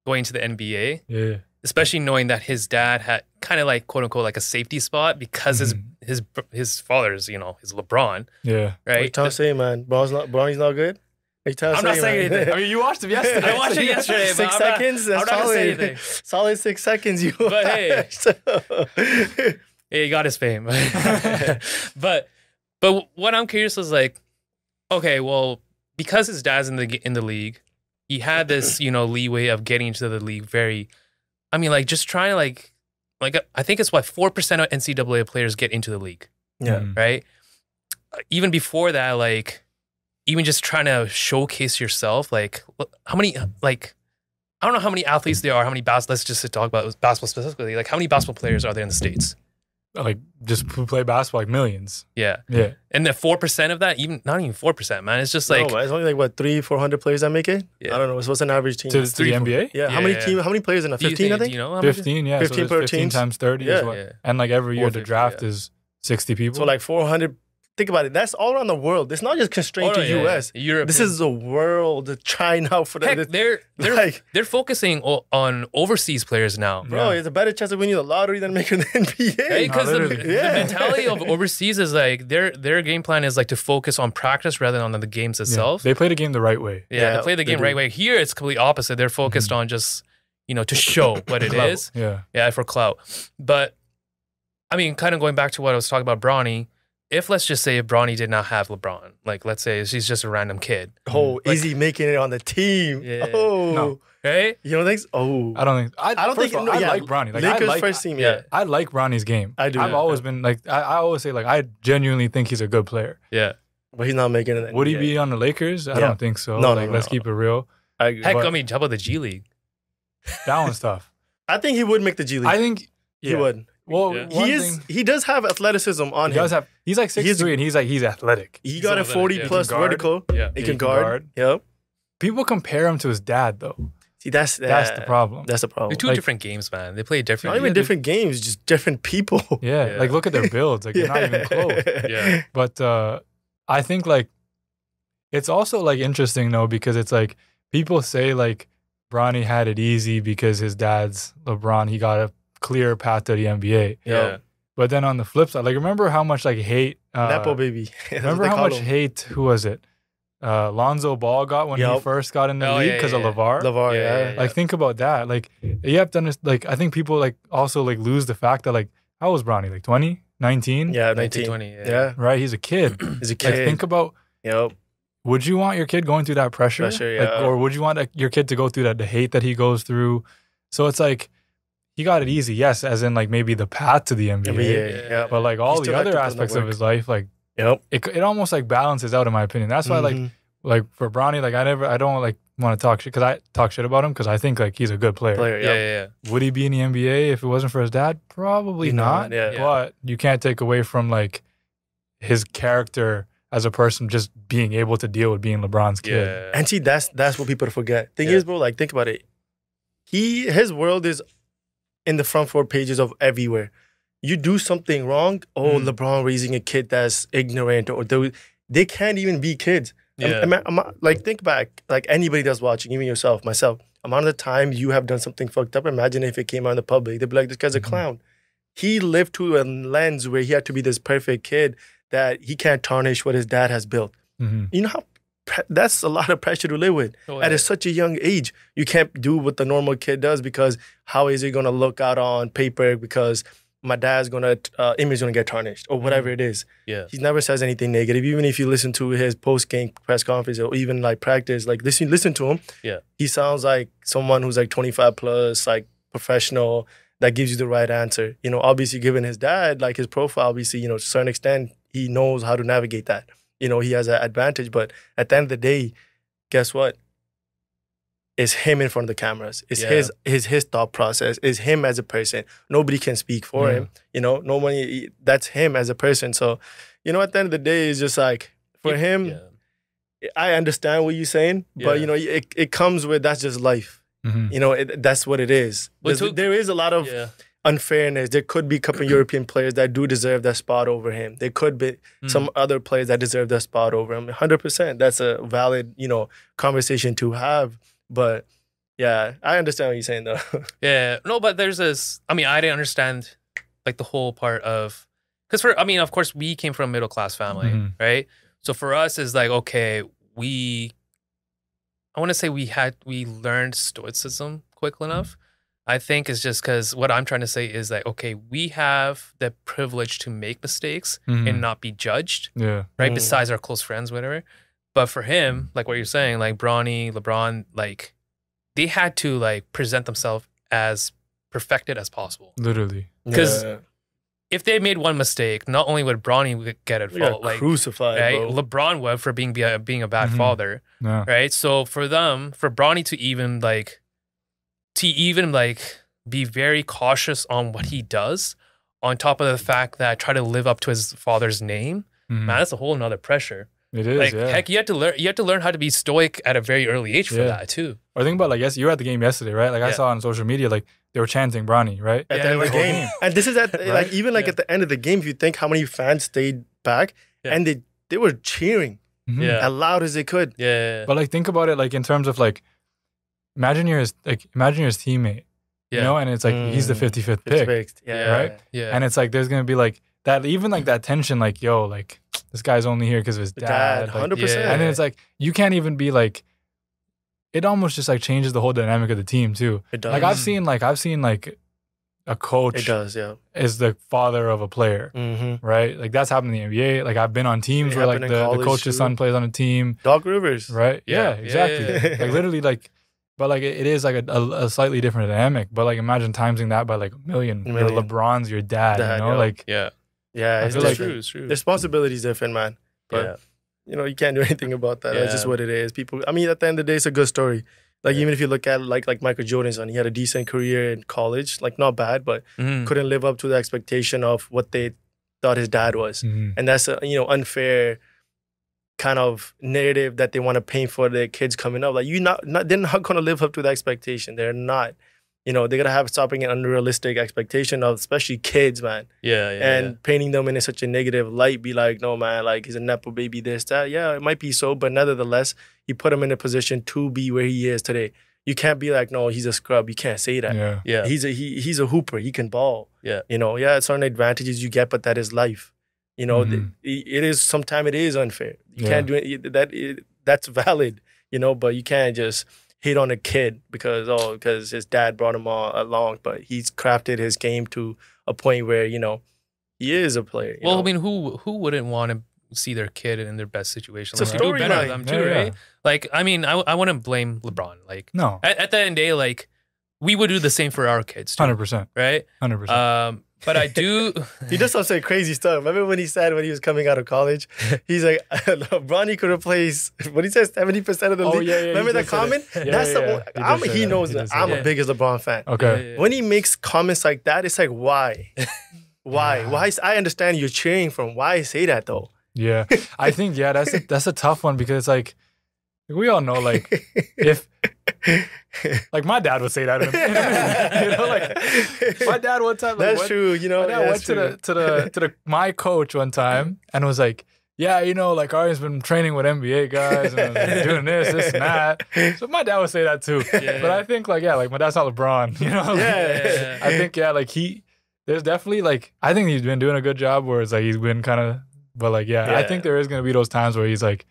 going into the NBA, Yeah. Especially knowing that his dad had kind of like quote unquote like a safety spot because his Mhm. his his father's you know his LeBron, Yeah. What you right? trying to say, man? Bronny's not Bronny's not good. What you to I'm not saying man? anything. I mean, you watched him yesterday. I watched it [laughs] yesterday, but six I'm not- seconds. I'm That's not gonna say solid. anything. solid six seconds. You. But hey. watched. [laughs] Yeah, he got his fame. [laughs] but but what I'm curious is like, okay, well, because his dad's in the in the league, he had this you know leeway of getting into the league. Very, I mean, like just trying to like like I think it's what four percent of NCAA players get into the league, yeah. Mhm. right? even before that, like even just trying to showcase yourself, like how many like I don't know how many athletes there are, how many bas let's just talk about basketball specifically. Like how many basketball players are there in the States? Like just who play basketball, like millions. Yeah. Yeah. And the four percent of that, even not even four percent, man. It's just like no, it's only like what three, four hundred players that make it. Yeah. I don't know. What's what's an average team? To, to the three, four. NBA? yeah, how many Yeah. team? How many players in a do you fifteen? I think- think. Do you know 15, yeah. 15 so per there's 15 teams. times 30 Yeah. is what. Yeah. And like every year, the draft yeah. is 60 people. So like four hundred. Think about it. That's all around the world. It's not just constrained Oh, to yeah, yeah. U.S. Europe. This is the world. China for Heck, that. they're they're like, they're focusing o- on overseas players now. bro, Yeah. it's a better chance of winning the lottery than making the [laughs] NBA. Right? Because the, literally. the mentality of overseas is like their their game plan is like to focus on practice rather than on the games Yeah. itself. They play the game the right way. Yeah, Yeah, they play the they game do. right way. Here, it's completely opposite. They're focused mm-hmm. on just, you know, to show what it Clout. is. Yeah. Yeah, for clout. But I mean, kind of going back to what I was talking about, Bronny. If let's just say if Bronny did not have LeBron, like let's say she's just a random kid, Oh, mm. Like- easy making it on the team. Yeah. Oh, No. right? you don't think? So? Oh, I don't think. I, I don't first think. of no, all, I yeah, like Bronny. Like, Lakers I like, first team. yeah. Yeah, I like Bronny's game. I do. I've yeah. always been like, I, I always say, like, I genuinely think he's a good player. Yeah. but he's not making it. Would he be on the Lakers? I don't think so. No, no, like, no, let's no. keep it real. I agree. Heck, But- I mean, how about the G League? That one's tough. [laughs] I think he would make the G League. I think he would. Well, Yeah. He is. thing- He does have athleticism on he him. does have. He's like six He's- three, and he's like he's athletic. he got a Some of it, forty yeah. plus He vertical. Yeah. He He can can guard. guard. Yep. People compare him to his dad, though. See, that's That's uh, the problem. That's the problem. They're two Like- different games, man. They play different. Not different. even Yeah, different games, just different people. [laughs] Yeah, Yeah. like look at their builds. Like they're not even [laughs] close. Yeah. But uh, I think like it's also like interesting though because it's like people say like Bronny had it easy because his dad's LeBron. He got a clear path to the NBA. Yeah. But then on the flip side, like remember how much like hate. Uh, Nepo baby. [laughs] That's what remember how much him. hate? Who was it? Uh, Lonzo Ball got when he first got in the Oh, league because yeah, of yeah. Levar. Lavar, Yeah, yeah. yeah, yeah. Like think about that. Like you have to understand. Like I think people like also like lose the fact that like how was Bronny like 20, 19? Yeah, 19, 19. 20. Yeah. Yeah. Right. He's a kid. [clears throat] He's a like kid. think about yep. would you want your kid going through that pressure? Pressure, Like, or would you want like, your kid to go through that the hate that he goes through? So it's like he got it easy, yes, as in like maybe the path to the NBA. NBA. Yeah. Yeah. But like all the other put the aspects of his life, like Yep. it, it almost like balances out in my opinion. That's why like Mhm. like for Bronny, like I never I don't like want to talk shit because I talk shit about him because I think like he's a good player. player. Yeah, Yep. yeah, yeah. Would he be in the NBA if it wasn't for his dad? Probably Not, not. yeah. Yeah. But you can't take away from like his character as a person just being able to deal with being LeBron's kid. Yeah. And see, that's that's what people forget. Thing Yeah. is, bro, like think about it. He his world is in the front four pages of everywhere. You do something wrong, oh, Mm. LeBron raising a kid that's ignorant, or they, they can't even be kids. Yeah. am I- am I- like think back, like anybody that's watching, even yourself, myself. Amount of the time you have done something fucked up. Imagine if it came out in the public, they'd be like, "This guy's a Mhm. clown." He lived through a lens where he had to be this perfect kid that he can't tarnish what his dad has built. Mhm. You know how that's a lot of pressure to live with Oh, at a, such a young age. You can't do what the normal kid does because how is he going to look out on paper because my dad's going to uh, image going to get tarnished or whatever it is. Yeah. He never says anything negative. Even if you listen to his post game press conference or even like practice, like listen listen to him. Yeah. he sounds like someone who's like twenty five plus, like professional. That gives you the right answer. You know, obviously, given his dad, like his profile, obviously, you know, to a certain extent, he knows how to navigate that. You know, he has an advantage. But at the end of the day, guess what? It's him in front of the cameras. It's Yeah. his his his thought process. It's him as a person. Nobody can speak for Yeah. him. You know, nobody. That's him as a person. So, you know, at the end of the day, it's just like for him. Yeah. I understand what you're saying, but you know, it it comes with that's just life. Mhm. You know, it, that's what it is. But there is a lot of Yeah. Unfairness. There could be a couple European players that do deserve that spot over him. There could be Mm. some other players that deserve that spot over him. 100%. That's a valid, you know, conversation to have. But yeah, I understand what you're saying though. [laughs] Yeah, no, but there's this. I mean, I didn't understand like the whole part of because for I mean, of course, we came from a middle class family, Mhm. right? So for us, is like okay, we. I want to say we had we learned stoicism quick enough. I think it's just because what I'm trying to say is that okay, we have the privilege to make mistakes Mhm. and not be judged, yeah. right? Mm. Besides our close friends, whatever. But for him, like what you're saying, like Bronny, LeBron, like they had to like present themselves as perfected as possible. Literally. 'Cause- Yeah. if they made one mistake, not only would Bronny get at fault, like crucified, right, bro. LeBron would for being be a, being a bad Mhm. father, Yeah. right? So for them, for Bronny to even like, to even like be very cautious on what he does, on top of the fact that I try to live up to his father's name, Mhm. man, that's a whole nother pressure. It is. like yeah. heck, you have to learn. You have to learn how to be stoic at a very early age for Yeah. that too. Or think about like yes, you were at the game yesterday, right? Like I saw on social media, like they were chanting Bronny, right? at Yeah, the end of the game. game. [laughs] And this is at like even like Yeah. at the end of the game, if you think how many fans stayed back Yeah. and they they were cheering Mhm. Yeah. as loud as they could. Yeah, But like think about it like in terms of like imagine you're his like imagine you're his teammate, yeah, you know, and it's like he's the Mm. 55th pick. fixed. Yeah. Yeah. right? yeah. And it's like there's gonna be like that even like that tension, like, yo, like this guy's only here because of his dad. dad, like- hundred percent. and then it's like you can't even be like it almost just like changes the whole dynamic of the team too. it does. Like I've seen like I've seen like a coach it coach does. Yeah. is the father of a player. Mm-hmm. Right? Like that's happened in the NBA. Like I've been on teams It where like the, the coach's too. son plays on a team. Doc Rivers. Right? Yeah, Yeah, yeah, exactly. yeah, yeah. like literally like but like it, it is like a, a, a slightly different dynamic. But like imagine timesing that by like a million. Your Million. LeBron's your dad, Dad, you know? yeah. Like yeah, Yeah. It's feel it's like- true. It's true. responsibility is different, man. But yeah, you know, you can't do [laughs] anything about that. That's just what it is. People. I mean, at the end of the day, it's a good story. Like Yeah. even if you look at like like Michael Jordan's son, he had a decent career in college, like not bad, but Mhm. couldn't live up to the expectation of what they thought his dad was. mhm. and that's a you know unfair kind of narrative that they want to paint for their kids coming up. Like you not, not they're not gonna live up to the expectation. They're not. You know, they're gonna have stopping an unrealistic expectation of especially kids, man. yeah, yeah, and painting them in such a negative light, be like, no man, like he's a nepo baby, this, that. Yeah, it might be so, but nevertheless, he put him in a position to be where he is today. You can't be like, no, he's a scrub. You can't say that. Yeah. yeah, He's a he, he's a hooper. He can ball. Yeah. You know, yeah, certain advantages you get, but that is life. You know, th- Mhm. it it is sometimes it is unfair. You Yeah. can't do it. That it, that's valid. You know, but you can't just hit on a kid because oh because his dad brought him all along. But he's crafted his game to a point where you know he is a player. you Well, know? I mean, who who wouldn't want to see their kid in their best situation? It's Like, to do better storyline. than them too, yeah. right? Like, I mean, I I wouldn't blame LeBron. Like, No. at, at the end of the day, like, we would do the same for our kids, too, Hundred percent. right? Hundred percent. But I do. [laughs] He does some say crazy stuff. Remember when he said when he was coming out of college, he's like, [laughs] Bronny could replace what he says, seventy percent of the Oh, league. yeah, yeah, Remember that did that. comment? Yeah, That's yeah, the yeah. one. He did I'm, say he that. knows He that I'm that. a biggest LeBron fan. Okay. When he makes comments like that, it's like why, [laughs] why, Yeah. why? I understand you're cheering from. Why say that though? Yeah. I think yeah, that's a, that's a tough one because it's like we all know like if like my dad would say that in a, in a minute, you know like my dad one time like, that's went- true. You know, my dad yeah, went that's to the to the to the my coach one time and was like yeah, you know, like Ari's been training with NBA guys and like, doing this, this, and that. So my dad would say that too. Yeah. But I think like, yeah, like my dad's not LeBron, [laughs] you know? Like, Yeah. I think yeah, like he there's definitely like I think he's been doing a good job where it's like he's been kind of but like yeah, I think there is gonna be those times where he's like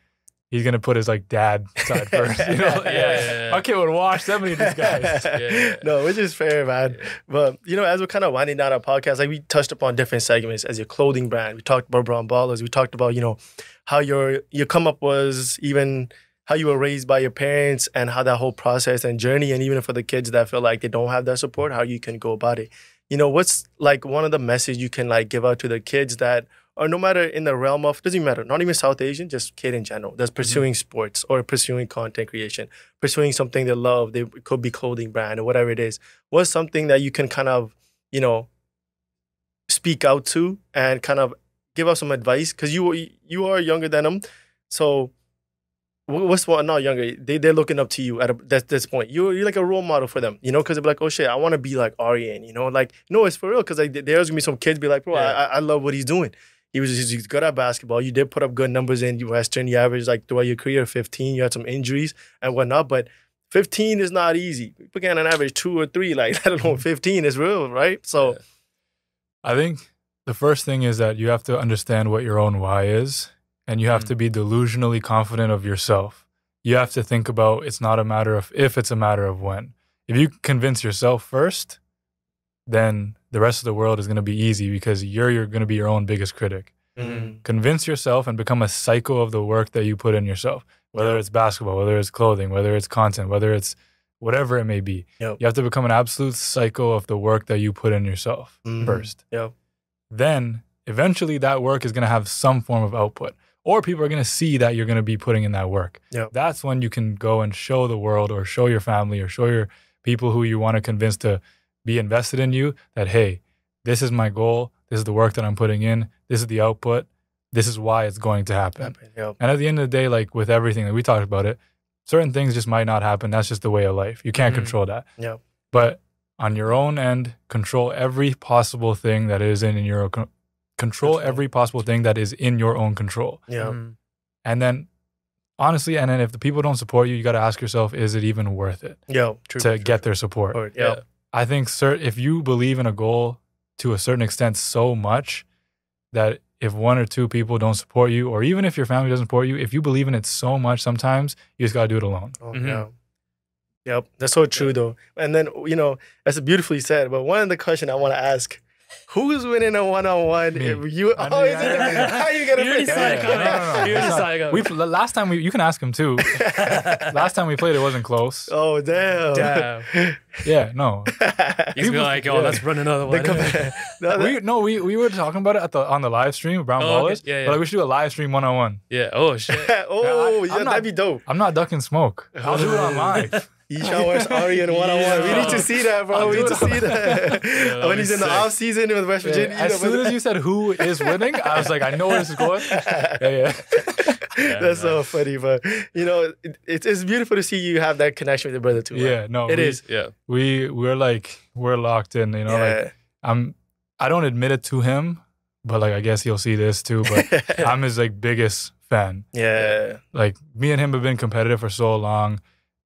he's gonna put his like dad side [laughs] first. You know, like, Yeah, yeah, yeah. my kid would watch so many of these guys. [laughs] Yeah. no, which is fair, man. But you know, as we're kind of winding down our podcast, like we touched upon different segments as your clothing brand. We talked about brown ballers. We talked about you know how your your come up was, even how you were raised by your parents, and how that whole process and journey, and even for the kids that feel like they don't have that support, how you can go about it. You know, what's like one of the message you can like give out to the kids that or no matter in the realm of doesn't even matter, not even South Asian, just kid in general that's mm-hmm. pursuing sports or pursuing content creation, pursuing something they love. They could be clothing brand or whatever it is. What's something that you can kind of, you know, speak out to and kind of give us some advice because you you are younger than them, so. What's what? Not younger. They they're looking up to you at a, that this point. You're you're like a role model for them, you know, because they're like, oh shit, I want to be like Aryan, you know, like no, it's for real. Because like there's gonna be some kids be like, bro, Yeah. I, I love what he's doing. He was he's good at basketball. You did put up good numbers in Western. You averaged like throughout your career 15. You had some injuries and whatnot, but 15 is not easy. People can on average two or three. [laughs] Like I don't know, 15 is real, right? So I think the first thing is that you have to understand what your own why is, and you have Mm. to be delusionally confident of yourself. You have to think about it's not a matter of if, it's a matter of when. If you convince yourself first, then the rest of the world is going to be easy because you're, you're going to be your own biggest critic. mm, Convince yourself and become a cycle of the work that you put in yourself, whether it's basketball, whether it's clothing, whether it's content, whether it's whatever it may be. Yep. You have to become an absolute cycle of the work that you put in yourself Mhm. first Yep. then eventually that work is going to have some form of output or people are going to see that you're going to be putting in that work. Yep. That's when you can go and show the world or show your family or show your people who you want to convince to be invested in you that, hey, this is my goal. This is the work that I'm putting in. This is the output. This is why it's going to happen. Yep. And at the end of the day, like with everything that we talked about it, certain things just might not happen. That's just the way of life. You can't Mhm. control that. Yep. But on your own end, control every possible thing that is in your con- control Control. every possible thing that is in your own control. Yeah. Mhm. And then honestly, and then if the people don't support you, you got to ask yourself, is it even worth it Yo, true. to true. get their support? Or- Yeah. Yeah. I think cer- if you believe in a goal to a certain extent so much that if one or two people don't support you, or even if your family doesn't support you, if you believe in it so much, sometimes you just got to do it alone. Oh, Mhm. yeah. Yep, that's so true though. And then you know that's beautifully said. But one of the question I want to ask: Who's winning a one on one? Me. If you, I oh, mean, is it, I- how you gonna You Yeah, no, no, no, coming. We last time we you can ask him too. [laughs] last time we played, it wasn't close. Oh damn! Damn. Yeah, no, [laughs] He's be People- like, oh, yo, yeah. let's run another one. com- [laughs] no, we no we we were talking about it at the on the live stream, Brown Oh, okay. Yeah, yeah. But like we should do a live stream one on one. yeah. Oh shit. oh, I- yeah, I'm not- that'd be dope. I'm not ducking smoke. I'll do it on live. Ishan West Aryan one on one. We need to see that, bro. I'll we need to see that. Yeah, [laughs] when he's be in the off season with West Yeah, Virginia. as soon as you said who is winning, I was like, I know where this is going. [laughs] Yeah, yeah. Yeah, [laughs] That's so funny, but you know, it, it's it's beautiful to see you have that connection with your brother too. man. Yeah, no, It we, is. Yeah. We we're like we're locked in. You know, yeah. like I'm. I don't admit it to him, but like I guess he'll see this too. But I'm his like biggest fan. yeah. Like me and him have been competitive for so long.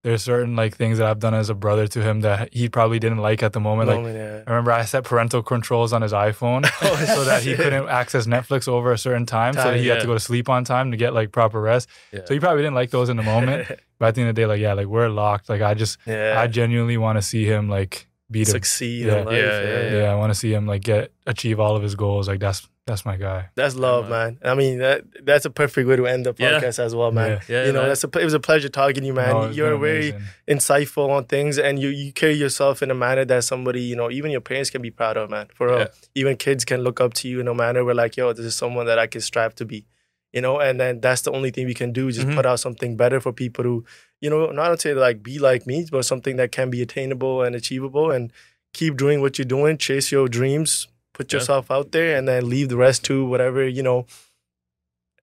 There's certain like things that I've done as a brother to him that he probably didn't like at the moment. Like yeah. I remember I set parental controls on his iPhone [laughs] Oh, so that he couldn't access Netflix over a certain time, so that Time, he had to go to sleep on time to get like proper rest. Yeah. So he probably didn't like those in the moment, [laughs] but at the end of the day, like yeah, like we're locked. Like I just yeah. I genuinely want to see him like be the succeed Yeah. in life. Yeah, Yeah, yeah, yeah. I want to see him like get achieve all of his goals. Like that's that's my guy. That's love, man. man. I mean, that that's a perfect way to end the Yeah. podcast as well, man. Yeah. Yeah, you know, man. that's a, it was a pleasure talking to you, man. No, You're very amazing. insightful on things, and you you carry yourself in a manner that somebody, you know, even your parents can be proud of, man. For real, Yeah. even kids can look up to you in a manner where, like, yo, this is someone that I can strive to be, you know. And then that's the only thing we can do, just Mhm. put out something better for people who, you know, not to like be like me, but something that can be attainable and achievable, and keep doing what you're doing, chase your dreams, put Yeah. yourself out there, and then leave the rest to whatever you know.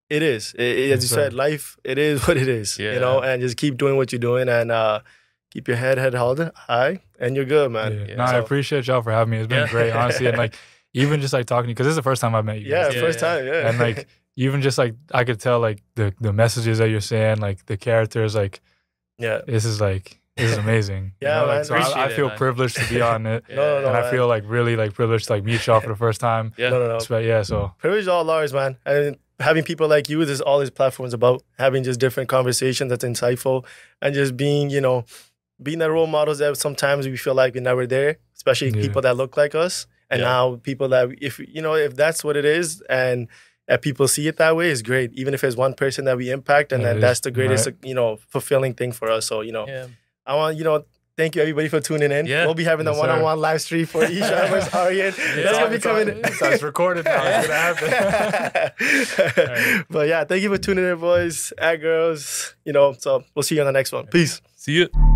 It is, It- it- as you sir. said, life. It is [laughs] what it is, you know, and just keep doing what you're doing, and uh, keep your head head held high, and you're good, man. Yeah. Yeah. No, I appreciate y'all for having me. It's been Yeah. great, honestly, and like [laughs] even just like talking to you because this is the first time I've met you. Yeah, guys. Yeah, first yeah. time, yeah. and like [laughs] even just like I could tell like the the messages that you're saying, like the characters, like yeah, this is like this is amazing. [laughs] You Yeah, know, man. Like, so I, I feel man. privileged to be [laughs] on it, Yeah. No, no, no. and I man. feel like really like privileged to like meet y'all for the first time. Yeah. no, no, no. So, yeah, so Privilege all ours, man. And having people like you, this is all these platforms about. Having just different conversations that's insightful, and just being, you know, being the role models that sometimes we feel like we're never there, especially Yeah. people that look like us. And Yeah. now people that, if you know, if that's what it is, and if people see it that way, is great. Even if it's one person that we impact, and Yeah, then it that's the greatest, right. you know, fulfilling thing for us. So you know, Yeah. I want you know. Thank you everybody for tuning in. Yeah. We'll be having Yes, the one-on-one live stream for Isha versus [laughs] Aryan. That's gonna be coming. It's, it's recorded now. It's gonna happen. [laughs] but yeah, thank you for tuning in, boys and girls. You know, so we'll see you on the next one. Peace. See you.